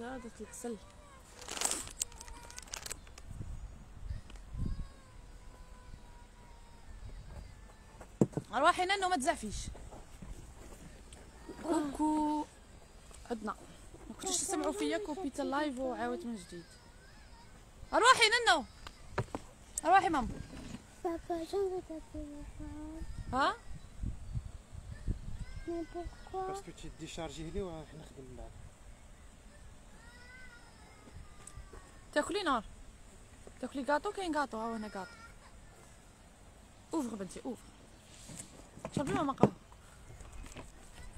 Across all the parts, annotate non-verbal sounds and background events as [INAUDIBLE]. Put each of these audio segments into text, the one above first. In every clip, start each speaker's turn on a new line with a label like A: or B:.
A: هذا تتسل روحي ننو ما تزعفيش. كوكو عدنا. ما كنتوش تسمعوا فيا كوبيت ال live وعاودت من جديد. روحي ننو. روحي ماما
B: ta téléphone.
A: ها؟
B: Mais pourquoi
C: باسكو تيديشارجي هنا وراح نخدم من بعد
A: تاكلي نار تاكلي كاطو كاين كاطو ها هنا كاطو اوفر بنتي اوفر شربي ماما قهوه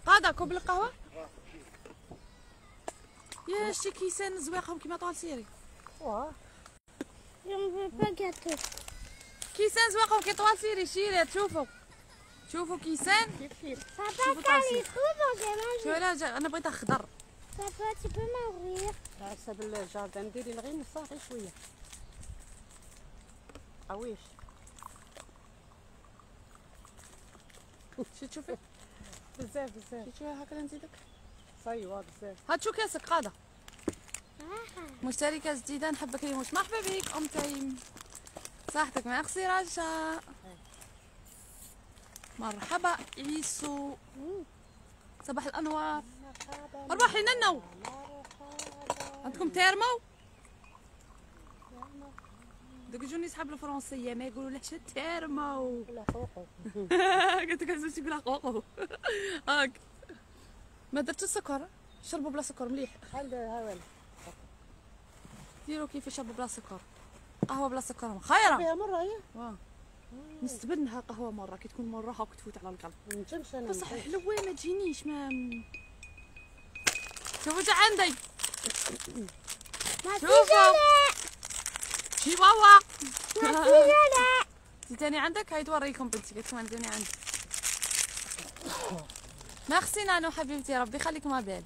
A: قاعدة كوب القهوه يا شتي كيسان زواقهم كيما طوال سيري
B: gâteau.
A: كيسان زواقهم كي طوال سيري شيري تشوفوا شوفوا كيسان
B: trouve, on dérange.
A: شو أنا بغيت اخضر
B: Papa, tu peux m'ouvrir
D: الجاردن ديري الغيم صافي شوية قويش
A: شي تشوفي
D: بزاف بزاف
A: شي تشوفي هكذا نزيدك
D: صايوا بزاف
A: هات شو كاسك قاعدة مشتري كاس جديدة نحبك ريموش مرحبا بك ام تيم صحتك ميرسي رجاء مرحبا عيسو صباح الانوار ارواحي ننو عندكم تيرمو دوك يجوني يسحب الفرنسية ما يقولوا لهش تيرمو
D: لا [LAUGHS]
A: قلت لك زوجتي بلا قوقو. [LAUGHS] هاك. ما درت السكر؟ شربوا بلا سكر مليح.
D: هاول
A: ديروا كيف يشربوا بلا سكر. قهوة بلا سكر خيرة.
D: فيها مرة هي
A: واه نستبنها قهوة مرة. كي تكون مرة هاك تفوت على القلب. بصح حلوة ما تجينيش ما شوفوا جا عندي شوفوا شيواوا
B: fille,
A: زي تاني عندك هاي توريكم بنتي قلت لكم تاني عندي ميرسي نانو حبيبتي ربي يخليك ما بال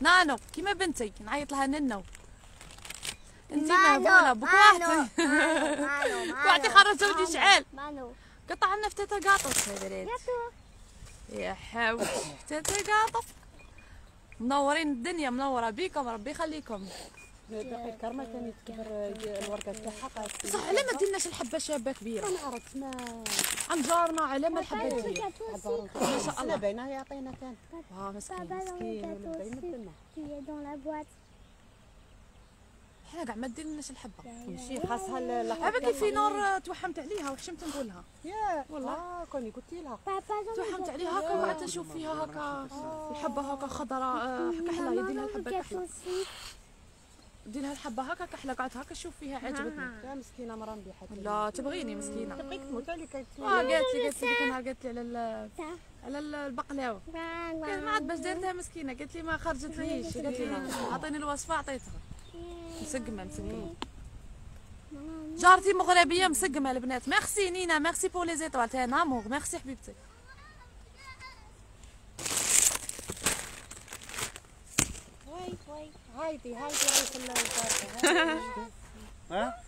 A: نانو كيما بنتي نعيط لها ننو انتي مهبوله بكواحتي كواحتي خرجوني شعال
B: Mano.
A: قطع لنا فتاة قاطو. يا حاوش فتاة قاطو منورين الدنيا منورة بيكم ربي يخليكم.
D: باقي الكرمه كان يتكبر الورقة تاعها
A: بصح على ما ديرناش الحبة شابة كبيرة.
D: أنا عرفت ما
A: عن جارنا على ما
B: gâteau aussi.
A: ما شاء الله.
D: باينه يعطينا كان.
A: واه مسكين
D: مسكين.
B: gâteau
A: حنا كاع ما ديرناش الحبة.
D: ماشي خاصها
A: عبا كي في نور توحمت عليها وحشمت نقولها.
D: يا
A: والله.
D: آه كوني قلت لها.
A: توحمت. عليها هكا وقعدت نشوف فيها هكا الحبة هكا خضراء آه، كحلة يدي لها كحلة
B: aussi.
A: يدي لها الحبة هكا كحلة قعدت هكا نشوف فيها عجبتني.
D: يا مسكينة مرا مليحه
A: لا تبغيني مسكينة.
D: تبقيك تموت عليك
A: آه قالت لي قالت لي ديك النهار قالت لي على ال-
B: Ça.
A: على ال-
B: البقلاوة.
A: قالت ما عاد باش دارتها مسكينة. قالت لي ما خرجت ليش قالت لي اعطيني الوصفة عطيتها. مسقمة مسقمة. جارتي مغربية مسقمة البنات. ميرسي نينا merci pour les étoiles. t'es un amour merci حبيبتي.
D: هايدي هايدي الفاتحه [LAUGHS]
C: ها؟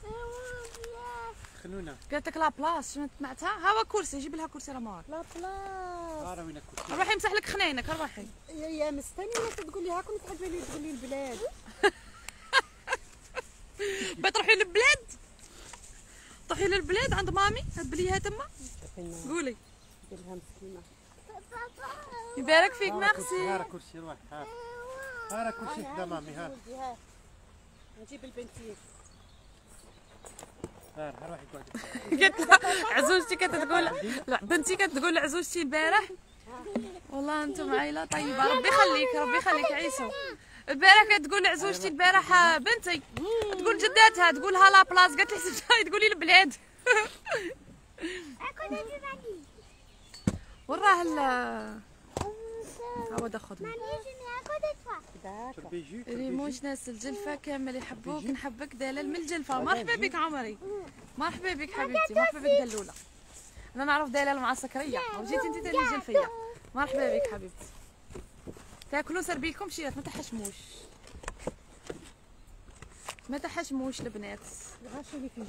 C: خلونا.
A: قالت لك لا بلاص شنو سمعتها هاو كرسي جيب لها كرسي راه مار
D: لا بلاص.
C: ها راه وين كنت
A: روحي مسح لك خنينك روحي؟
D: يا يا مستني ولا تقول لي ها كنت تعجبني لي تقول لي البلاد. [LAUGHS]
A: بغيت تروحي للبلاد. تروحي للبلاد عند مامي. هبليها تما قولي.
D: مسكينه
A: يبارك فيك
C: ها راه كرسي
A: ميرسي
C: روح ها. ها راه كرسي حدا مامي ها.
D: ها نجيب البنتين
A: قالت [LAUGHS] عزوجتي كانت تقول لا بنتي كانت تقول لعزوجتي البارح والله أنتم عائله طيبة. ربي يخليك ربي يخليك عيسو. البارح تقول لعزوجتي البارح آه، بنتي. تقول جداتها تقولها لا بلاص. قالت لي [LAUGHS] حسبتها تقولي البلاد
B: Mani. [LAUGHS]
A: وراه ال هو داخل ريموش ناس الجلفة كامل يحبوك. نحبك دلال من الجلفة. مرحبا بك عمري. مرحبا بك حبيبتي. مرحبا بك دلولة. أنا نعرف دلال مع السكرية وجيتي انت تاني الجلفية. مرحبا بك حبيبتي. تاكلوا سربيلكم شيرات ما تحشموش. ما تحشموش البنات.
D: عاشو اللي في.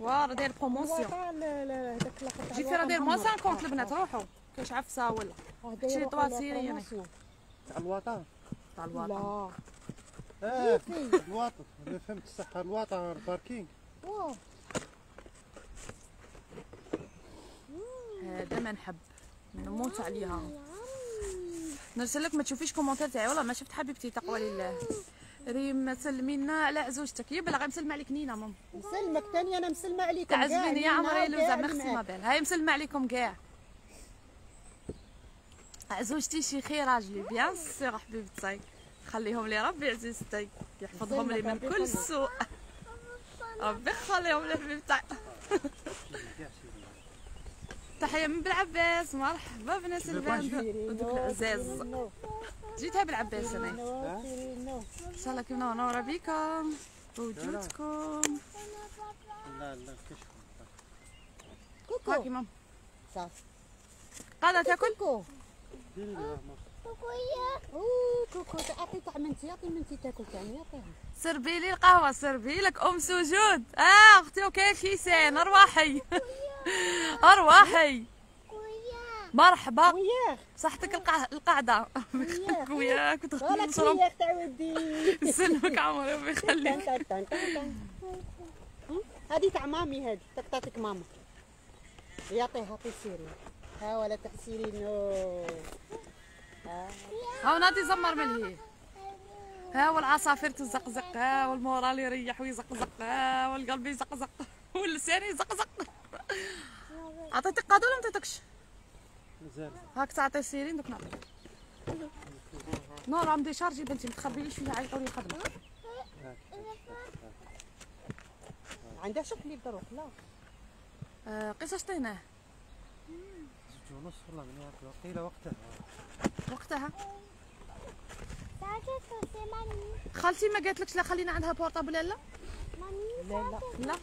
A: واه راه داير
D: promotion
A: جيتي راه داير moins 50 البنات روحوا. كاش عفسة ولا. شي toile cirée أنا.
C: تاع الوطن.
A: تاع الوطن.
D: لا.
C: آه الواطن أنا فهمت صح الواطن ال
D: parking.
A: هذا ما نحب. نموت عليها. نرسل لك ما تشوفيش commentaire تاعي. والله ما شفت حبيبتي تقوى لله. ريم سلمي لنا. على عزوجتك يا بلا غير مسلمه عليك نينا مام
D: مسلمك تاني أنا مسلمة عليكم
A: تعزبيني يا عمري
D: لوزة
A: ميرسي
D: اللي
A: ما بال. هاي مسلمة عليكم كاع. عزوجتي شي خير راجلي. bien sûr حبيبتي. خليهم لي ربي عزيزتي يحفظهم لي من كل. سوء. ربي يخليهم لي حبيبتي. [LAUGHS] تحية من بالعباس مرحبا بنات الباند ودوك العزاز. جيتها بالعباس أنا. إن شاء الله كيما نورا بكم بوجودكم.
C: لا لا
D: كوكو.
A: هاكي مام
D: صافي.
A: قاعدة تاكل؟
D: كوكو. كوكو. أعطي طعم منتي اعطي منتي تاكل ثاني اعطيها
A: سربي لي القهوة سربي لك أم سجود. آه أختي وكاين كيسان ارواحي [LAUGHS] ارواحي. مرحبا. صحتك القع... القعدة
D: وياك
A: وياك وتخرب
D: وياك تعودي. [LAUGHS]
A: يسلمك عمري ربي يخليك.
D: تن تن تن تن تن. هم؟ هذه تاع مامي هذه. تعطيك ماما. يعطيها عطي سيري ها ولا تحسيري نو. ها.
A: ها نادي زمر من هي. ها والعصافير تزقزق ها والمورال يريح ويزقزق ها والقلب يزقزق واللسان يزقزق. [LAUGHS] عطيتك قادو ولا ما عطيتكش؟
C: مازال.
A: هاك تعطي سيرين دوك نعطيك. نورا مدي شارجي بنتي ما تخبيليش فيها عيطوا لي خدمه
D: عندها شكل دروك لا
A: آه قيساش عطيناه
C: زوج ونص والله من ياكل قيل وقتها.
A: وقتها؟ خالتي ما قالتلكش لا خلينا عندها بورطابل لا؟
D: لا. لا
A: لا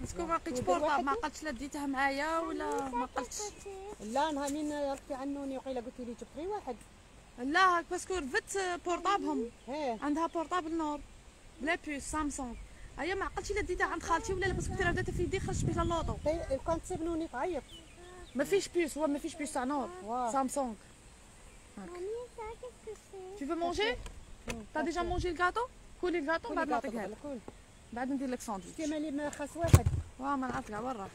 A: مسكون ما لقيتش بورطابل ما قالتش لا ديتها معايا ولا ما قالتش.
D: لا نها من عرفتي عنوني وقيله قلت لي لي واحد.
A: لا باسكو رفدت بورطابلهم
D: ها
A: عندها بورطابل نور بلا بيس سامسونج. هيا ما عقلتش الا ديتها عند خالتي ولا لا باسكو كنت بدات في يدي خرجت بها اللوطو
D: طي- كانت تسيبنوني تعيط.
A: ما فيش بيس هو ما فيش بيس تاع نور. سامسونج. Tu veux manger T'as déjà mangé le gâteau؟ كولي الجاتو بعد نعطيكها لك
D: كل
A: بعد ندير لك ساندويتش.
D: كيما اللي ما خاص واحد.
A: واه ما نعرف كاع برا.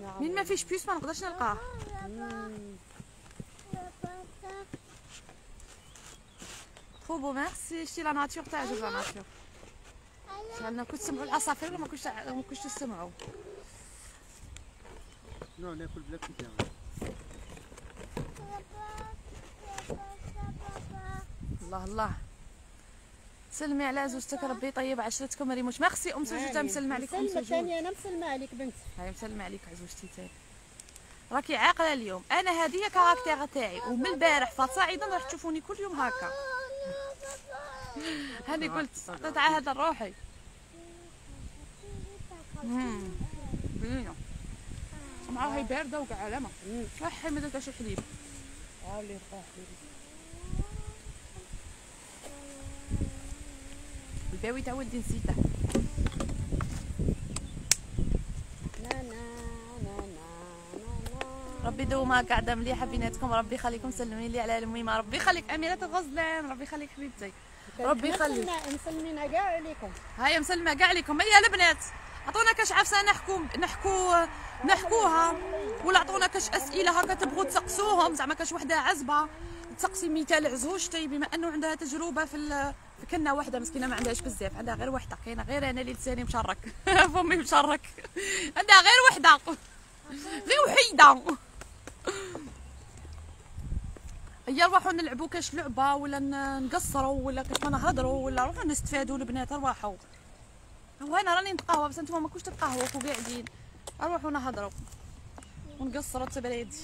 D: نعم.
A: مين ما فيش puce ما نقدرش نلقاه. trop beau merci. شتي la nature تعجب la nature. لأن كنت تسمعوا العصافير ولا ما كنتش ما كنتش تسمعوا
C: نو ناكل بلا كيكه
A: الله الله. سلمي على عزوجتك ربي يطيب عشرتكم ريموش ميرسي أم سجود مسلمه عليك أم
D: سلمى
A: سجود
D: ثاني أنا مسلمة عليك بنت.
A: هاي مسلمة عليك عزوجتي تاني راكي عاقلة اليوم. أنا هذه caractère تاعي ومن البارح فصاعدا راح تشوفوني كل يوم هكا. [LAUGHS] هاني قلت عطيت عهد روحي. مم. بنينة معاها هي باردة وكاع علامه صحي ما درتش حليب. الباوي تاع ولدي نسيته. ربي دوما قاعدة مليحه بيناتكم ربي يخليكم سلمي لي على الميمه ربي يخليك أميرة الغزلان ربي يخليك حبيبتي. ربي يخليك.
D: مسلمين- مسلمين كاع عليكم.
A: هاي مسلمة كاع عليكم. هيا البنات عطونا كاش عفسة نحكوا نحكوا نحكوها ولا عطونا كاش أسئلة هكا تبغوا تسقسوهم. زعما كاش وحدة عزبة تسقسي مثال عزوجتي بما أنه عندها تجربة في كنا وحده مسكينه ما عندهاش بزاف عندها غير وحده كاينة غير أنا اللي لساني مشرك. [LAUGHS] فمي مشرك. عندها غير وحده. غير وحيده. هيا نروحوا نلعبوا كاش لعبة ولا ن- نقصروا ولا كاش ما نهضروا ولا نروحوا نستفادوا البنات ارواحوا هو أنا راني نتقهوى بس أنتم ما كوش تتقهووا وقاعدين اروحوا نهضروا. ونقصروا التبريد.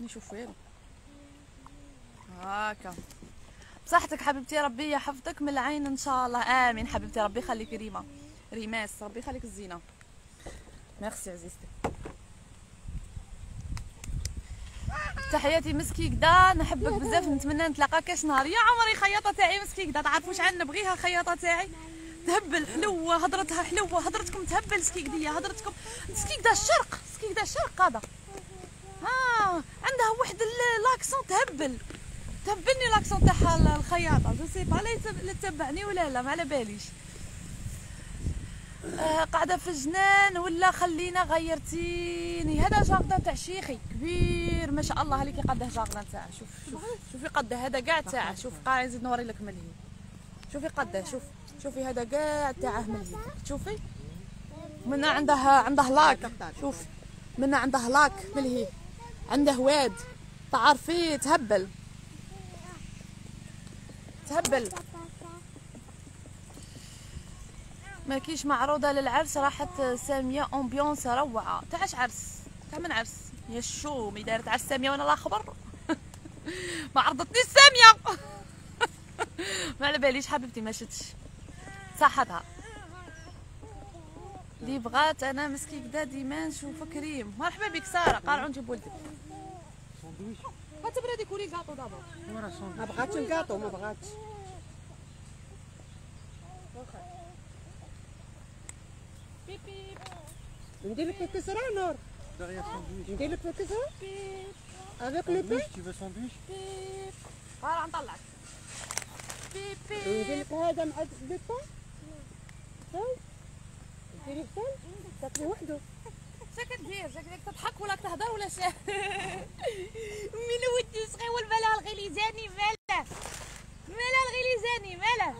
A: نشوف وين. هاكا. بصحتك حبيبتي ربي يحفظك من العين إن شاء الله. آمين حبيبتي ربي. يخليك ريما. ريماس ربي يخليك الزينة. ميرسي عزيزتي. تحياتي من سكيكدة نحبك بزاف نتمنى نتلاقى كاش نهار. يا عمري خياطة تاعي من سكيكدة تعرفوا شحال نبغيها خياطة تاعي. تهبل حلوة هضرتها حلوة هضرتكم تهبل سكي كدية هضرتكم سكي كدا الشرق سكي كدا الشرق هذا. ها عندها واحد l'accent تهبل. تهبلني l'accent تاعها الخياطة. je sais pas لا تتبعني ولا لا ما على باليش. آه قاعدة في الجنان ولا خلينا غيرتيني. هذا jardin تاع شيخي كبير ما شاء الله عليك قده jardin تاعه. شوف شوف شوفي قده هذا كاع تاعه. شوف قاعد نزيد نوري لك ملهي شوفي قده شوف شوفي هذا كاع تاعه ملهي تشوفي من عنده عنده لاك. شوف من عنده لاك ملهي عنده واد. تعرفي تهبل. تهبل. ما كيش معروضة للعرس راحت سامية أمبيونس روعة. تاعش عرس. تاع من عرس. يا شو مي دارت عرس سامية وأنا لا خبر؟ [LAUGHS] ما عرضتنيش سامية. [LAUGHS] ما على باليش حبيبتي ما شفتش. صحتها. اللي بغات أنا مسكي كدا ديما نشوف كريم مرحبا بك سارة. قارعوا نجيب ولدك.
C: ساندويش
A: هاتبرا ديك ولي كاطو دابا
D: ما
C: ساندويش
D: بغاتش الكاطو ما بغاتش
A: بيب بيب
D: ندير لك الكسرة نور ندير لك الكسرة
A: بيب
D: افيك لو بي
C: tu veux sandwich
A: بيب قارع نطلعك بيب
D: ندير
A: بيب
D: لك هذا مع البيبان هاي ديري حسن تاكلي وحده
A: ساكت دير شكلك تضحك ولا تهضر ولا شيء [LAUGHS] من ودي صغير مالا الغليزاني مالا. مالا الغليزاني مالا.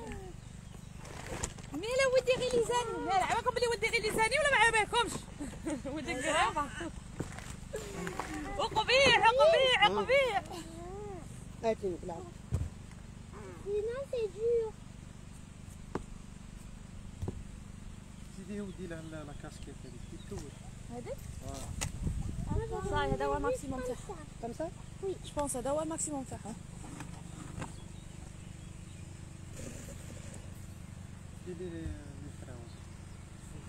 A: مالا ودي غليزاني مالا. عباكم بلي ودي غليزاني ولا ما عباكمش [LAUGHS] ودي قرابة وقبيح قبيح قبيح
D: هاتي نلعب
B: Sinon, c'est dur.
C: كي تدور
A: هذاك
C: آه
A: صاي هذا هو ال maximum تاعها
D: خمسة
A: je pense هذا هو
C: ال maximum تاعها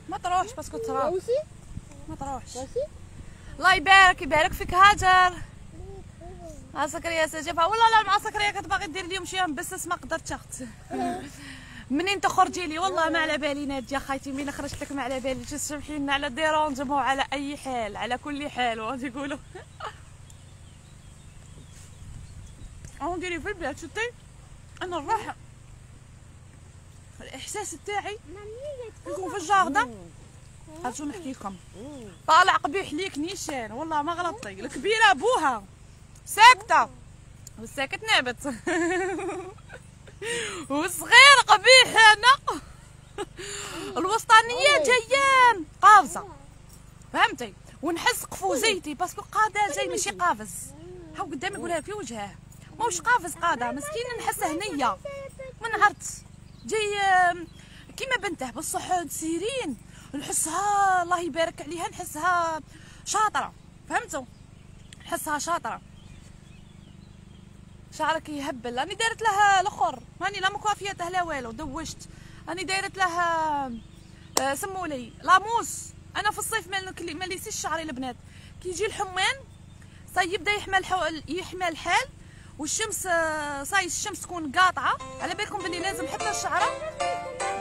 A: ما تروحش باسكو تراب ما تروحش الله يبارك يبارك فيك هاجر مع سكرية سجفها والله لا مع سكرية كنت باغي دير اليوم شي بس ما قدرتش اخت منين تخرجي لي والله ما على بالي نادية خايتي منين خرجت لك ما على بالي. تسمحي لنا على ديرونجمون على أي حال على كل حال وغادي يقولوا. اهو نديري في البلاد شتي أنا الراحه الإحساس تاعي نكون في ال jardin هاد شو نحكي لكم؟ طالع قبيح ليك نيشان والله ما غلطتي الكبيرة أبوها. ساكتة. والساكت نابت. [LAUGHS] [LAUGHS] والصغير قبيح أنا. [LAUGHS] الوسطانية جايان قافزة. فهمتي؟ ونحس قفوزيتي parce que قادة جاي ماشي قافز. هاو قدامي يقولها في وجهه. موش قافز قادة؟ مسكين نحسه هنية. ما نعرت جاي كيما بنته بصح سيرين. نحسها الله يبارك عليها نحسها شاطرة. فهمتوا نحسها شاطرة. شعرك يهبل. راني دارت لها الأخر. راني لا مكوافيته لا والو. دوشت. راني دايرت لها آه، سمو لي. لاموس. أنا في الصيف ما ليسيش شعري البنات. كي يجي الحمان صاي يبدا يحمى الحو... يحمى الحال والشمس آه، صاي الشمس تكون قاطعة. على بالكم بلي لازم حتى الشعرة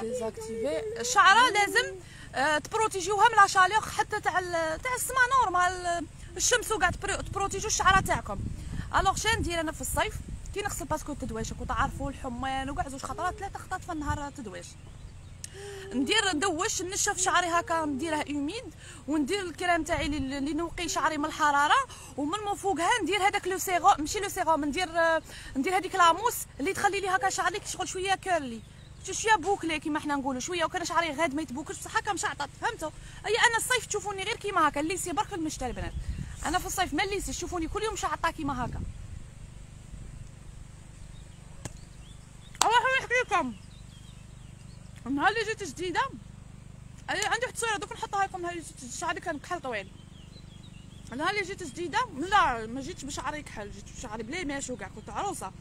A: désactiver. الشعرة لازم آه، تبروتيجيوها من la chaleur حتى تاع تاع السما normal الشمس تبرو- تبروتيجيو الشعرة تاعكم. alors شان ندير أنا في الصيف كي نغسل parce que تدواش كنت تعرفوا الحمان وكاع زوج خطرات ثلاثة خطرات في النهار تدواش ندير ندوش نشف شعري هكا نديره humide وندير الكريم تاعي اللي اللي نوقي شعري من الحرارة ومن من فوقها ندير هذاك le séru ماشي le sérum ندير ندير هذيك la mousse اللي تخلي لي هكا شعري شغل شوية curly شو- شوية bouclé كيما حنا نقولوا شوية وكان شعري غاد ما يتبوكش بصح هكا مشعطط فهمتوا أي أنا الصيف تشوفوني غير كيما هكا ال lissé برك المشتا البنات أنا في الصيف ما ال lissé تشوفوني كل يوم شعطه كيما هكا. أروح نحكي لكم النهار اللي جيت جديدة؟ أي عندي واحد الصورة دوك نحطها لكم نهار اللي جيت شعري كان كحل طويل. النهار اللي جيت جديدة؟ لا ما جيتش بشعري كحل جيت بشعري بلا ماش وكاع كنت عروسة.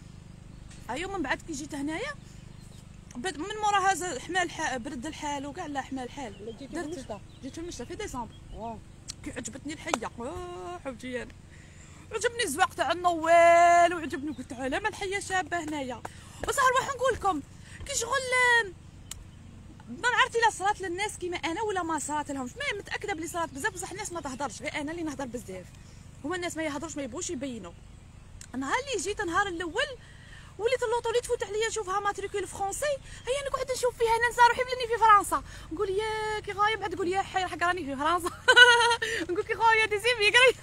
A: ايوا من بعد كي جيت هنايا بد- من مورا هذا حمال برد الحال وكاع لا حمال الحال
D: جيتي في المشتى
A: جيت في المشتى في ديسمبر. عجبتني الحية. آه، أنا عجبني الزواق تاع النوال وعجبني قلت على ما الحية شابة هنايا. بصح نروح نقول لكم كي شغل ما عرفتي لا صرات للناس كيما أنا ولا ما صرات لهمش. ما متأكدة بلي صرات بزاف بصح الناس ما تهضرش. غير أنا اللي نهضر بزاف. هما الناس ما يهضروش ما يبغوش يبينوا. نهار اللي جيت النهار الأول وليت اللوطو اللي تفوت عليا نشوفها matricule français هي أنا قاعدة نشوف فيها أنا نسى روحي بلاني في فرنسا. نقول يا كي غاية بعد تقول يا حي راح راني في فرنسا. [LAUGHS] نقول كي غاية دي سي ميغري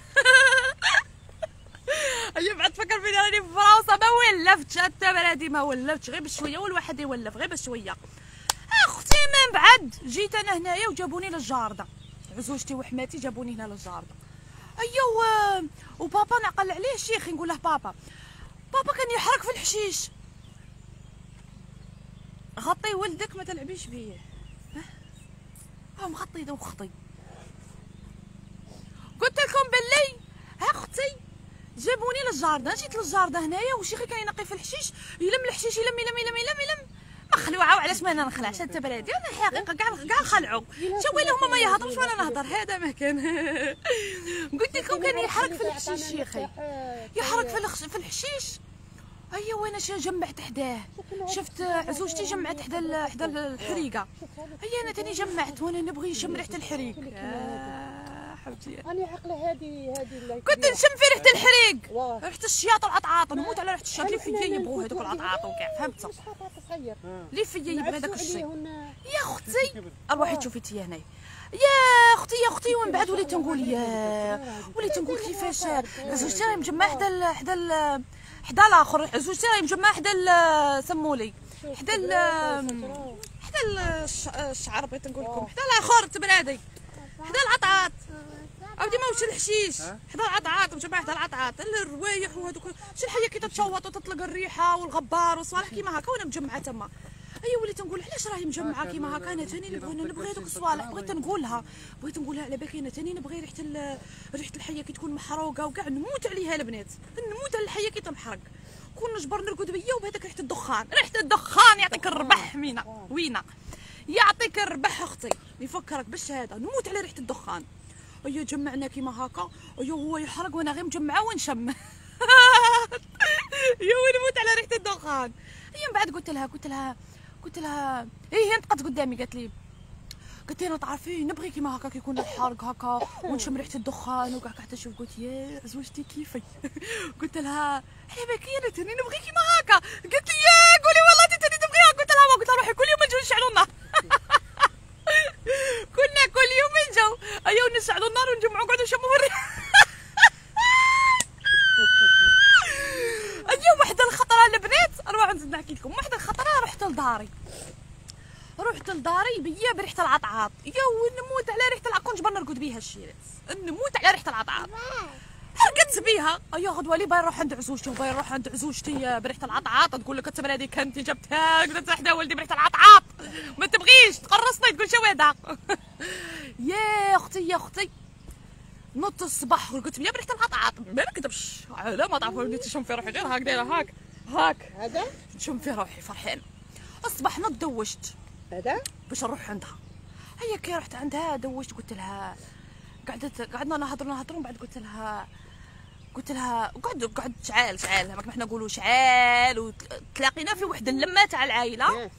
A: هي بعد تفكر فيني راني في فرنسا. ما ولفتش حتى بلادي ما ولفتش. غير بشويه والواحد يولف غير بشويه أختي من بعد جيت أنا هنايا وجابوني للجاردة. عزوجتي وحماتي جابوني هنا للجاردة. ايوا. وبابا نعقل عليه شيخي نقول له بابا. بابا كان يحرق في الحشيش. غطي ولدك ما تلعبيش بيه. ها؟ مغطي ذا وخطي. قلت لكم باللي؟ ها أختي جابوني للجاردة جيت للجاردة هنايا وشيخي كان ينقي في الحشيش. يلم الحشيش يلم يلم يلم يلم يلم. ما وعلاش ما أنا نخلع حتى بلادي. أنا حقيقة كاع كاع خلعوا شوي لهم ما يهضروش وأنا نهضر. هذا ما كان. كان يحرق في الحشيش شيخي يحرق في الخش... في الحشيش ايوا وأنا شا جمعت حداه شفت عزوجتي جمعت حدا حدا الحريقة. هيا أنا تاني جمعت وأنا نبغي نشم ريحه الحريق. آه، حبيبتي.
D: أنا عقله هذه هذه
A: كنت نشم في ريحه الحريق. ريحه الشياط والعطعاط نموت على ريحه الشياط. اللي فيا يبغوا هذوك العطعاط وكاع فهمت اللي فيا يبغى هذاك الشيء. يا أختي. اروحي تشوفي تي هنا يا أختي يا أختي ومن بعد وليت نقول يا وليت نقول كيفاش؟ زوجتي راهي مجمعه حدا حدا حدا الآخر. زوجتي راهي مجمعه حدا سمولي حدا حدا ال- الش- الشعر بغيت نقول لكم. حدا الآخر تبرادي. حدا العطعاط عاودي ما وش الحشيش. حدا العطعاط مجمع حدا العطعاط الروايح وهذوك. شي الحيه كي تتشوط وتطلق الريحة والغبار والصوالح كيما هكا وأنا مجمعة تما. ايوا وليت نقول علاش راهي مجمعة كيما هكا؟ أنا تاني نبغي نبغي هذوك الصوالح بغيت نقولها بغيت نقولها على بالك أنا تاني نبغي ريحة ريحة الحيه كي تكون محروقة وكاع نموت عليها البنات. نموت على الحيه كي تنحرق. كون نجبر نرقد بيا وبهذاك ريحة الدخان. ريحة الدخان يعطيك الربح مينا وينا. يعطيك الربح أختي. يفكرك بالشهادة. نموت على ريحة الدخان. ايوا جمعنا كيما هكا. ايوا هو يحرق وأنا غير مجمعة ونشم. [LAUGHS] ايوا نموت على ريحة الدخان. هي من بعد قلت لها قلت لها قلت لها هي هي نطقت قدامي. قالت لي قلت لها تعرفي نبغي كيما هكا كيكون الحرق هكا ونشم ريحة الدخان وكاع قاعدة نشوف قلت يا زوجتي كيفي [LAUGHS] قلت لها على بالك أنا تاني نبغي كيما هكا. قالت لي يا قولي والله تاني تبغيها. قلت لها قلت لها روحي كل يوم نجوا نشعلوا النار. [LAUGHS] كنا كل يوم نجوا ايوا نشعلوا النار ونجمعوا نقعدوا نشموا الريحة. [LAUGHS] ايوا وحده الخطرة البنات نروح نزيد نحكي لكم. وحده الخطرة رحت لداري. رحت لداري بيا بريحة العطعاط. يا ونموت على ريحة العطعاط؟ كنت نرقد بيها الشيرات نموت على ريحة العطعاط. حرقت بيها ايوا غدوه لي باغي نروح عند عزوجتي وباغي نروح عند عزوجتي بريحة العطعاط. تقول لك التمره هذيك انت جبتها قلت حدا ولدي بريحة العطعاط. ما تبغيش تقرصني تقول شواده [LAUGHS] يا أختي يا أختي. نط الصباح قلت بيا بريحه العطعاط ما نكذبش على ما تعرفوا ولدي تشم في روحي. غير هاك دايره هاك هاك.
D: هذا؟
A: نشم في روحي فرحانه الصباح نط دوشت.
D: هذا؟
A: باش نروح عندها. هي كي رحت عندها دوشت قلت لها قعدت قعدنا نهضروا نهضروا من بعد قلت لها قلت لها قعد قعد شعال شعال. كما حنا نقولوا شعال وتلاقينا في وحدة اللمه تاع العائله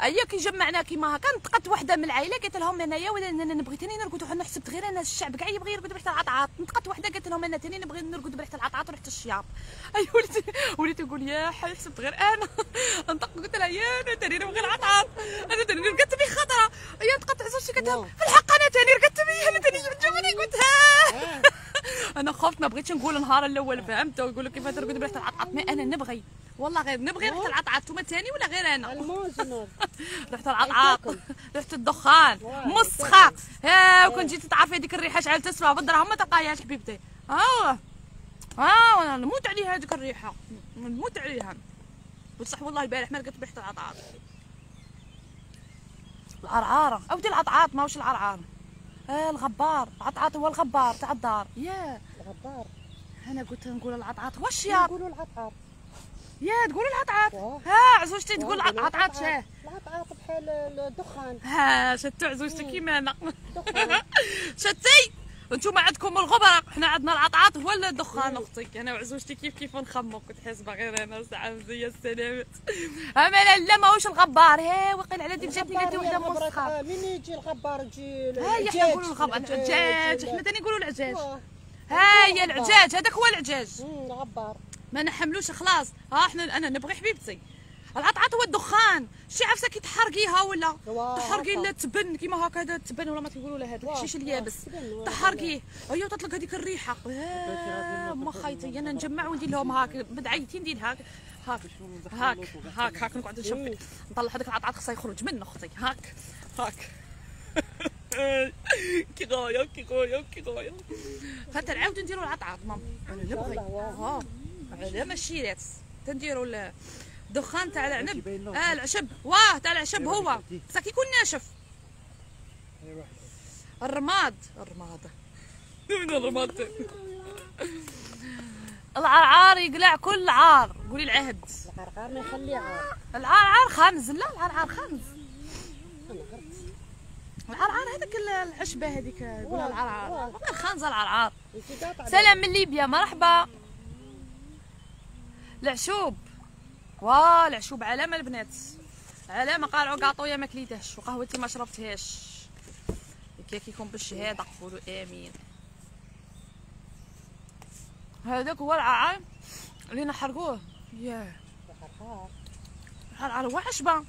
A: هي كي جمعنا كيما هكا نطقت وحدة من العائلة قالت لهم انايا ولا أنا نبغي تاني نرقد أنا حسبت غير أنا الشعب كاع يبغي يرقد بريحه العطعاط. نطقت وحدة قالت لهم أنا تاني نبغي نرقد بريحه العطعاط وريحة الشياط [LAUGHS] أي وليت وليت نقول يا حي حسبت غير أنا. [LAUGHS] نطق قلت لها يا أنا تاني نبغي العطعاط. أنا تاني رقدت بي خطرة. هي نطقت عزوجتي قالت لها في الحق أنا تاني رقدت بيه أنا تاني جبني قلت ها أنا [LAUGHS] خفت ما بغيتش نقول النهار الأول فهمت؟ ونقول لك كيف ترقد بريحه العطعاط. ما أنا نبغي. والله غير نبغي ريحة العطعاط انتوما تاني ولا غير
D: أنا؟ [LAUGHS]
A: ريحة العطعاط ريحة الدخان مسخة. ها وكون جيتي تعرفي هذيك الريحة شحال تسمع بالدرهم ما تلقايهاش حبيبتي. آه آه أنا نموت عليها هذيك الريحة. نموت عليها. بصح والله البارح ما لقيت بريحه العطعاط العرعاره اودي العطعاط ماهوش العرعار آه الغبار. العطعاط هو الغبار تاع الدار. يا
D: الغبار.
A: أنا قلت نقول العطعاط هو الشياط
D: يقولوا العطعاط
A: يا تقول العطعاط
D: واه.
A: ها عزوجتي تقول
D: يقولوا
A: العطعاط شاه
D: العطعاط بحال الدخان.
A: ها شتو عزوجتي كيما
D: أنا. [LAUGHS]
A: شتي انتوما عندكم الغبره حنا عندنا العطعاط هو الدخان أختي. أنا وعزوجتي كيف كيف نخمو كنت حاسبه غير أنا ساعه مزيه السلامات أما لا لا ماهوش الغبار. ها وقيل على دي جاتني قالت
D: وحدة
A: مسخه
D: آه، منين يجي الغبار؟ يجي
A: ها هي حنا نقولوا الغبار. العجاج حنا
D: العجاج
A: تاني نقولوا العجاج. ها هي العجاج. هذاك هو العجاج.
D: الغبار.
A: ما نحملوش خلاص. ها إحنا أنا نبغي حبيبتي. العطعط هو الدخان. شي عفسة كي تحرقيها ولا؟ تحرقي. لا تبن كيما هكذا تبن ولا ما تيقولوا له هذا الحشيش
D: واه،
A: اليابس. تحرقيه ايوا تطلق هذيك الريحة. آه، ما خايتي أنا نجمع وندير لهم هاك. بدعيتي ندير هاك. هاك. هاك. هاك. هاك. نقعد نشبك. نطلع هذاك العطعط خصها يخرج من أختي. هاك. هاك. [LAUGHS] كي غاية كي غاية كي غاية. [LAUGHS] حتى نعاود نديروا العطعط ماما أنا نبغي على ماشيرات تنديروا ال- الدخان تاع العنب. آه العشب. واه تاع العشب هو. بصح كي يكون ناشف
C: ايوا
A: الرماد. الرماد. من الرماد. العرعار يقلع كل عار. قولي العهد.
D: القرقار ما يخلي عار.
A: العرعار خامز لا العرعار خامز العرعار هذاك ال- العشبة هذيك يقولها العرعار. والله خانزه العرعار. سلام من ليبيا. مرحبا. العشوب واه العشوب علامة البنات. علامة قارعوا قاطويا ما كليتهش وقهوتي ما شربتهاش. كيكون بالشهادة قولوا آمين. هذاك هو العرعر اللي نحرقوه. ياه. العرعر هو عشبه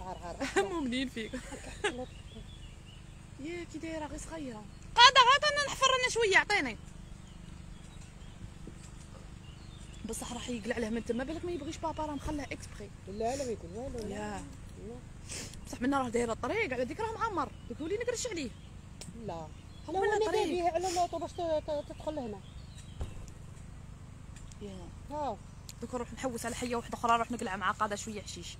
D: عار
A: مؤمنين فيك. [LAUGHS] يا كي دايرة غير صغيرة. قاعدة غادا نحفر أنا شوية عطيني. بصح راح يقلع له من تما بالك ما يبغيش بابا راه مخلاه اكسبري
D: لا لا ما والو لا
A: يا بصح منا راه دايره الطريق على ديك راه معمر يقول لي نقرش عليه.
D: لا.
A: هم
D: لا
A: طريق.
D: على اللوطو باش تدخل هنا
A: يا.
D: ها.
A: دوك نروح نحوس على حية واحدة أخرى نروح نقلع مع قادة شوية حشيش.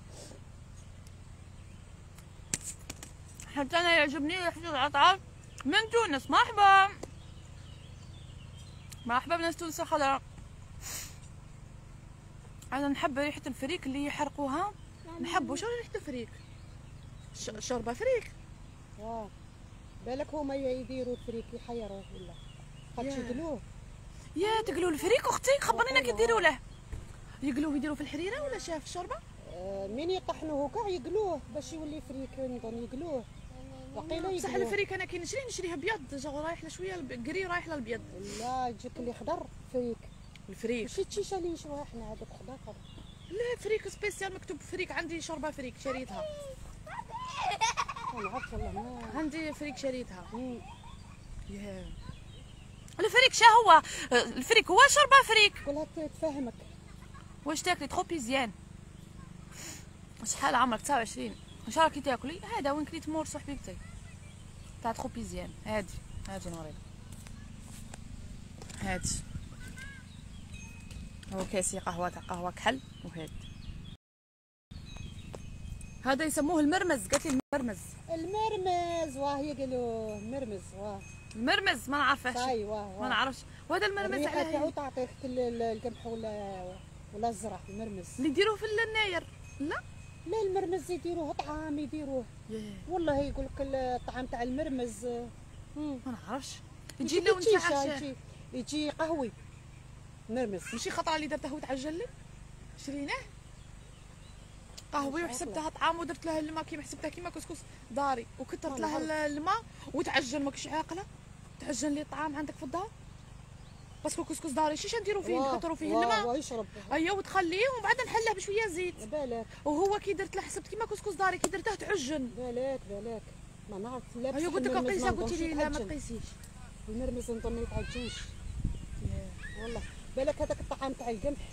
A: حتى أنا يعجبني ريحه العطعه من تونس. مرحبا. مرحبا بناس تونس الخضراء أنا نحب ريحة الفريك اللي يحرقوها. نحب واش ريحة الفريك؟ شوربة فريك.
D: ها بالك هما يديروا الفريك يحيروه ولا؟ خاطش. يقلوه.
A: يا تقلوا الفريك أختي. خبرينا كي ديروا له. يقلوه يديروا في الحريرة ولا شاف الشوربه
D: آه، من يطحنوه؟ كاع يقلوه باش يولي فريك نظن يقلوه. وقيلا
A: بصح الفريك أنا كي نشري نشريه ابيض رايح شوية القري رايح للابيض
D: لا يجيك اللي خضر فريك.
A: الفريك
D: ماشي التيشه اللي يشوها إحنا هذاك خضر خضر
A: لا فريك spécial مكتوب فريك عندي شوربه فريك شريتها.
D: ما والله ما
A: عندي فريك شريتها. ياه. الفريك شا هو؟ الفريك هو شوربه فريك
D: قولها ت- تفهمك.
A: واش تاكلي؟ تخو بيزيان شحال عمرك؟ 29 ان شاء الله كي تاكلي؟ هذا وين كليت مور صاحبتي تاع تخو بيزيان هادي. هادي نوريك. هادي. هو كاسي قهوه تاع قهوة كحل وهادي هذا يسموه المرمز. قالت لي المرمز.
D: المرمز. واه يقولوا مرمز. واه.
A: المرمز ما نعرفهاش
D: صاي واه
A: ما نعرفش. وهذا المرمز على
D: تاعو ال- ال- القمح ولا ولا الزرع المرمز.
A: اللي يديروه في الناير لا؟
D: لا المرمز يديروه طعام يديروه. والله يقول لك الطعام تاع المرمز.
A: ما نعرفش.
D: يجي
A: لون تاع
D: يجي قهوي. مرمز
A: ماشي خطره اللي درته وتعجل لي شريناه. قهوي وحسبتها طعام ودرت لها الماء كيما حسبتها كيما كسكس داري. وكثرت لها ال- الماء وتعجن ماكش عاقلة. تعجن لي الطعام عندك في الدار. parce que كسكس داري. شيش نديرو فيه؟ نكثروا فيه الماء.
D: يشرب.
A: ايوا وتخليه ومن بعد نحله بشوية زيت.
D: بالك.
A: وهو كي درت له حسبت كيما كسكس داري. كي درته تعجن.
D: بالك بالك. ما نعرف لا
A: ايوا قلت لك قيسه قلت لي لا ما. تقيسيش.
D: المرمز نظن ما يتعجنش. والله. بالك هذاك الطعام تاع القمح.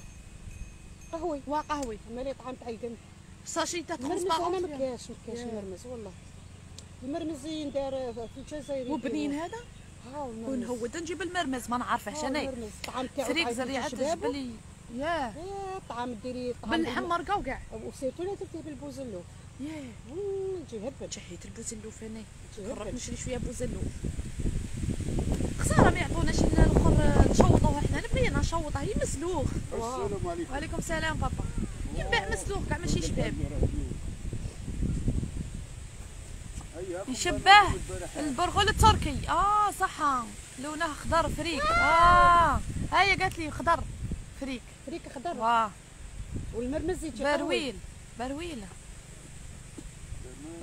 D: قهوي
A: وا قهوي
D: مالي طعام تاع القمح.
A: sachet تاع تخلص
D: أنا
A: ما ياه.
D: المرمز والله. المرمز يندار في الجزائر
A: وبنين. هذا؟ هو نجيب المرمز ما نعرفهش أنا
D: تعيطي
A: زريعة
D: شبابه.
A: تجبلي ياه
D: الطعام ديري الطعام
A: بالحمر كاع
D: و surtout لا درتيه بالبوزلو
A: ياه
D: يجي هبل
A: شهيت البوزلو فاني
D: هبل
A: نشري شوية بوزلو. خسارة ما يعطوناش نبغي أنا نشوطه هي مسلوخ.
C: السلام عليكم.
A: وعليكم السلام بابا. ينباع مسلوخ كاع ماشي شباب. يشبه البرغل التركي. آه صح لونه خضر فريك. آه. هيا قالت لي خضر فريك.
D: فريك خضر.
A: واه
D: والمرمز.
A: برويل. برويل.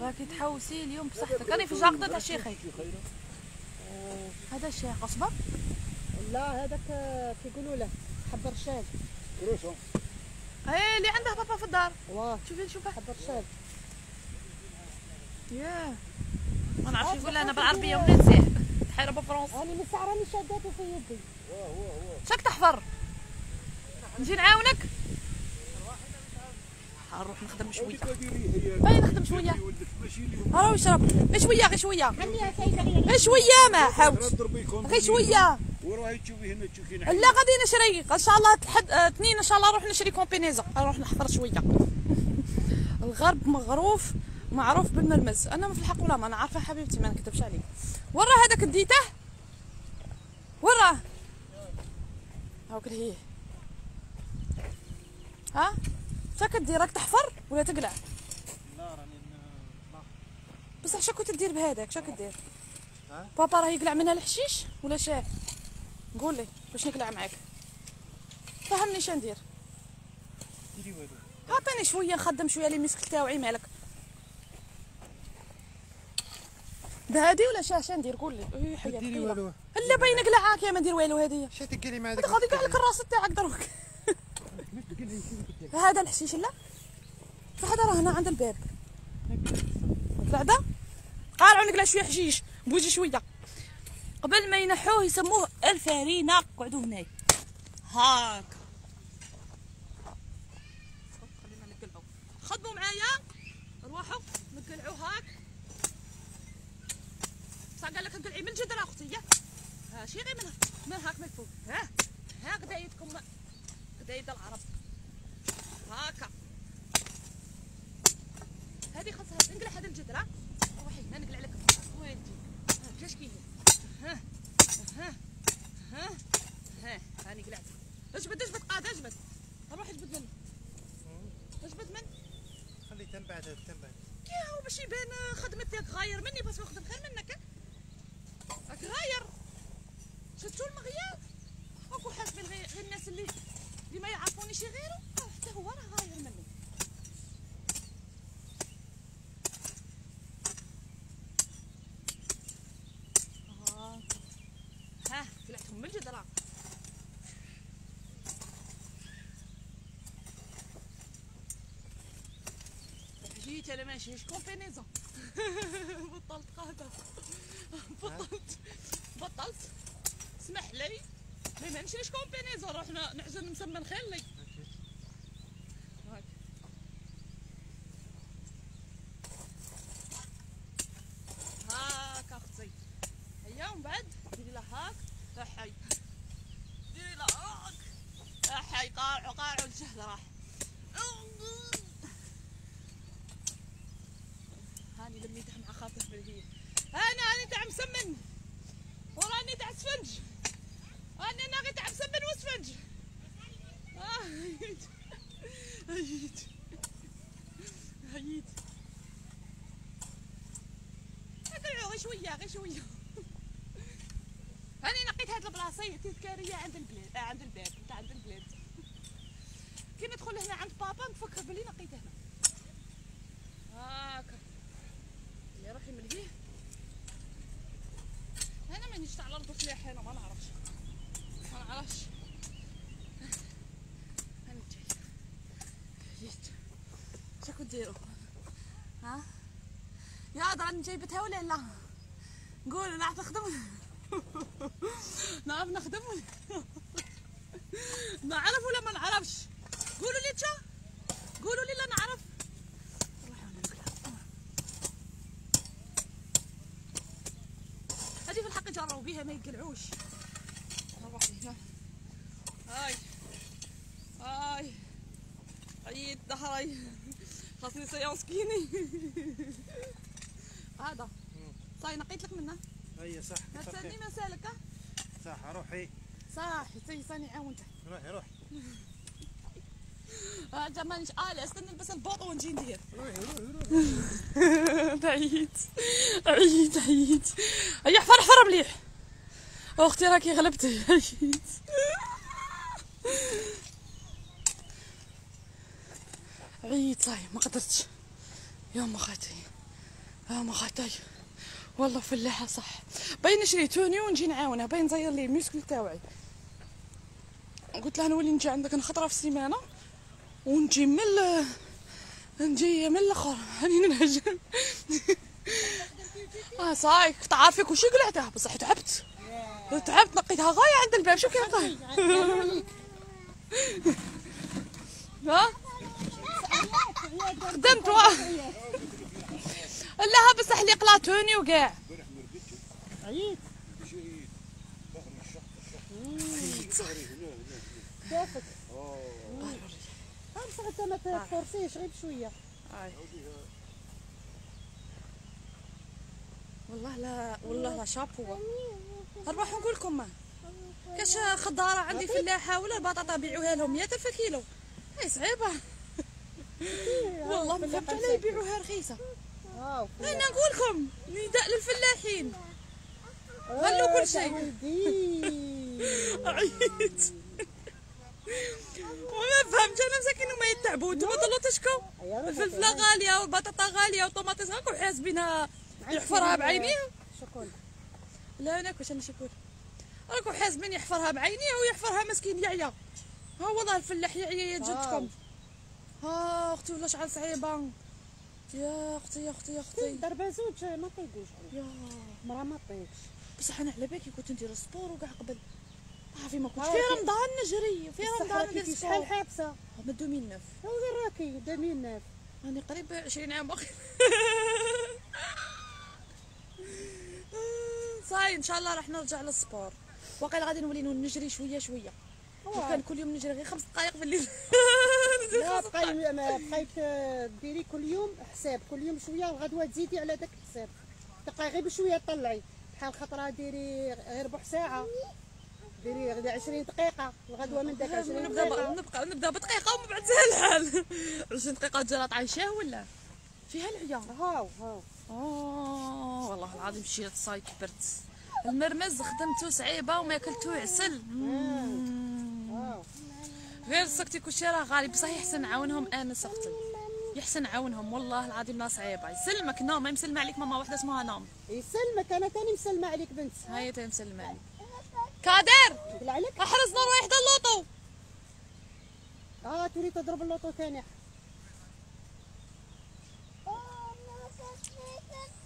A: راكي تحوسي اليوم بصحتك. راني في jaquette تاع شيخي هذا الشيخ أصبر.
D: لا هذاك آه، كيقولوا له حب رشاد
C: كروشو
A: إيه اللي عنده بابا في الدار.
D: واه.
A: شوفي نشوفها
D: حب رشاد
A: ياه. ما نعرفش يقول أنا بالعربية ولا نسيح تحير بفرنسا
D: راني من ساعه راني شاداته في يدي
A: شاك تحفر. نجي نعاونك؟ نروح نخدم شوية. باين نخدم شوية. راهو يشرب غير شوية غير
B: شوية.
A: غير شوية ما حاولش غير شوية.
E: وراهي تشوفي هنا تشوفي
A: لا غادي نشري. إن شاء الله تحد آه، اثنين إن شاء الله نروح نشري كومبينيزا. نروح نحفر شوية. [LAUGHS] الغرب مغروف معروف بالمرمز أنا في الحق ولا ما؟ أنا عارفة حبيبتي ما نكذبش عليك. ورا هذاك ديته ورا هاك هي ها؟ شا كدير راك تحفر ولا تقلع؟
C: لا راني
A: بصح شا كنت تدير بهذاك؟ شا كدير؟ بابا راه يقلع منها الحشيش ولا شاه قول لي باش نقلع معاك؟ فهمني شا ندير.
C: ديري والو.
A: عطيني شوية نخدم شوية لي مسك تاوعي مالك. بهادي ولا شاه شا ندير؟ قول لي. حياتي لا باين قلعاك يا ما ندير والو هذه
C: شا تقلي مع
A: هذا غادي لك الراس تاعك دروك. هذا الحشيش لا. هذا راه هنا عند الباب. بعدا قارعوا نقلع شوية حشيش. بوجي شوية. قبل ما ينحوه يسموه الفرينه قعدوا هنا هاك خدموا معايا. روحوا. نقلعوا هاك. صح قال لك نقلعي من الجدر أختي. ها شي غير من هاك. من فوق. ها. ها قدايتكم قدايد العرب. هاكا هذه خاصها تنقلع هذه الجدرة. روحي ما نقلع لك وين تجي ها جاش كي هي؟ ها ها ها ها هاني قلعت اجبد اجبد قاد اجبد. روح اجبد من اجبد من
C: خلي تنبعد تنبعد
A: يا هو باش يبان خدمتك غاير مني بس نخدم خير منك. راك غاير. شفتوا المغياب؟ أكو حاسبين غير الناس اللي اللي ما يعرفونيش غيره حتى هو راه غاير كومبينيزون بطلت قاعدة. بطلت. بطلت. اسمح لي. ما نمشيش كومبينيزون ن- نعزل نسمن خلي هاك. هاك أختي هيا ومن بعد ديري لها هاك لا حي ديري لها هاك لا حي قارعوا قارعوا الجهل راح هاني لميتها مع خاطر بالهي أنا هاني تاع مسمن وراني تاع سفنج أنا ناغي تاع مسمن وسفنج آه، هيت هيت هيت اقلعوا غير شوية هاني نقيت هاد البلاصة تذكارية عند البلاد آه عند الباب تاع عند البلاد. كي ندخل هنا عند بابا نفكر بلي نقيت هنا. هاكا. يا روحي من هيه أنا مانيش تاع الأرض سلاح أنا ما نعرفش. ما نعرفش. أنا جاي جيت. شكو ديروا ها؟ يا راني جايبتها ولا لا؟ قولوا نعرف نخدم نعرف نخدم. نعرف ولا ما نعرفش؟ قولوا لي تشا قولوا لي لا نعرف. هذه في الحق جربوا بيها ما يقلعوش. روحي هنا هاي. هاي عيد ظهري خاصني سيونس كيني صاي نقيت لك منه
C: هيا صح
A: ما
C: كتر
A: تسألني
C: خير.
A: ما سالك ها؟
C: صح روحي.
A: صح سي صاني عاونتك.
C: روحي روحي. [LAUGHS]
A: آه جمانيش آه لا استنى نلبس البوط ونجي ندير.
C: روحي روحي
A: عييت عييت عييت هيا حفر حفر مليح. أختي راكي غلبتي. عييت عييت صاي ما قدرتش. يا أم خالتي يا أم خالتي. والله فلاحه صح. باين نشري توني ونجي نعاونها باين نزير لي الميسكل تاوعي. قلت له نولي نجي عندك خطره في السيمانة ونجي من ال... نجي من الأخر. [LAUGHS] هاني ننهج. [LAUGHS] آه صاي كنت عارفه كل شيء قلعته بصح تعبت. تعبت نقيتها غاية عند الباب. شو كان غاية؟ [LAUGHS] ها؟ خدمت لها بصح لي قلاطوني وكاع
D: عييت. ما تفرسيش غير
A: والله لا والله لا شابو نروح نقول لكم. كاش خضارة عندي فلاحه ولا البطاطا بيعوها لهم 100 ألف كيلو. هاي صعيبة. والله ما فهمت علاه يبيعوها رخيصة.
D: واو
A: أنا نقول لكم نداء للفلاحين. خلوا كل شيء. عييت وما فهمتش أنا مساكين هما يتعبوا. أنتم ضلوا تشكوا؟ الفلفلة غالية والبطاطا غالية والطوماطيس هاكم حاسبينها يحفرها بعينيه
D: شكرا
A: لا أنا كنت أنا شكون. راكم حاسبين يحفرها بعينيه ويحفرها مسكين. يعيا ها والله الفلاح يعيا يا جدكم ها أختي ولا شحال صعيبة. يا أختي يا أختي يا أختي.
D: ضربه زوج ما طيقوش.
A: يا.
D: مرا ما طيقش.
A: بصح أنا على بالي كنت ندير sport وكاع قبل. عارفين ما كنت
D: ها
A: في رمضان نجري في رمضان sport
D: شحال حابسة؟
A: من 2009
D: هو غير راكي deux mille neuf
A: راني قريب 20 عام باقي [LAUGHS] صاي إن شاء الله راح نرجع لل sport واقيلا غادي نولي نجري شوية شوية. وكان كل يوم نجري غير خمس دقائق [LAUGHS] في الليل
D: لا بقاي ما بقاي ت- ديري كل يوم حساب كل يوم شوية الغدوه تزيدي على داك الحساب. تبقاي غير بشوية طلعي. بحال خطره ديري غير ربع ساعة. ديري غدا 20 دقيقة الغدوه من داك 20
A: نبدا ب-
D: دقيقة.
A: نبقى نبدأ بدقيقه ومن بعد الحال. [LAUGHS] 20 دقيقة جرات عايشاه ولا؟ فيها العيا.
D: هاو هاو.
A: آه والله العظيم مشيت صاي كبرت المرمز خدمته صعيبة وما كلتو عسل. غير سكتي كلشي راه غالي. بصح يحسن نعاونهم أنا سختي يحسن نعاونهم والله العظيم لا صعيبه يسلمك نوم. ما يسلم عليك ماما واحدة اسمها نوم.
D: يسلمك أنا تاني مسلمة عليك بنت.
A: هاي تا مسلمة عليك. كادر!
D: عليك
A: أحرز نور رايح اللوطو.
D: آه تولي تضرب اللوطو تاني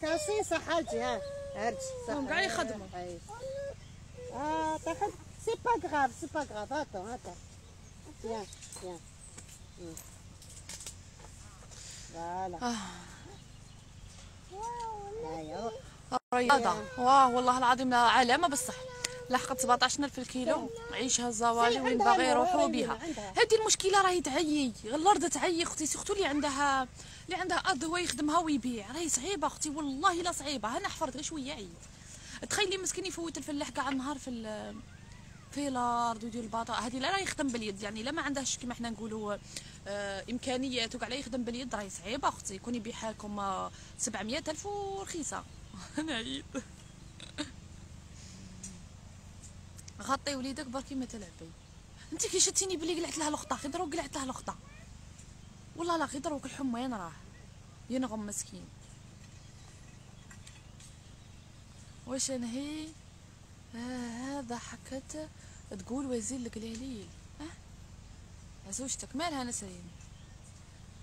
D: كاسيسه حاجي ها. هرج
A: هم قاعد يخدموا.
D: آه طاحت سي با غراف سي با غراف هاتا هاتا
A: رياضة واه والله العظيم لا علامة بصح. لحقت 17 ألف الكيلو عيشها الزوالي وين باغي يروحوا بها. هذه المشكلة راهي تعيي. الأرض تعيي أختي. سيختو اللي عندها اللي عندها أرض هو يخدمها ويبيع. راهي صعيبة أختي. والله لا صعيبة. أنا حفرت غير شوية عييت تخيلي مسكين يفوت الفلاح كاع النهار في ال- في الأرض ويدير البطاطا هذه لا راه يخدم باليد. يعني لا ما عندهاش كيما حنا نقولوا آه إمكانيات. وكاع يخدم باليد راهي صعيبة أختي. يكون يبيعها لكم آه، 700 ألف ورخيصة. [LAUGHS] أنا عييت. غطي وليدك بركي ما تلعبي. أنت كي شتيني بلي قلعت لها الخطا غير دروك قلعت لها الخطا والله لا غير دروك الحم وين راه. ينغم مسكين. واش نهي آه هذا حكت تقول وزير القليليل. آه؟ زوجتك مالها نسرين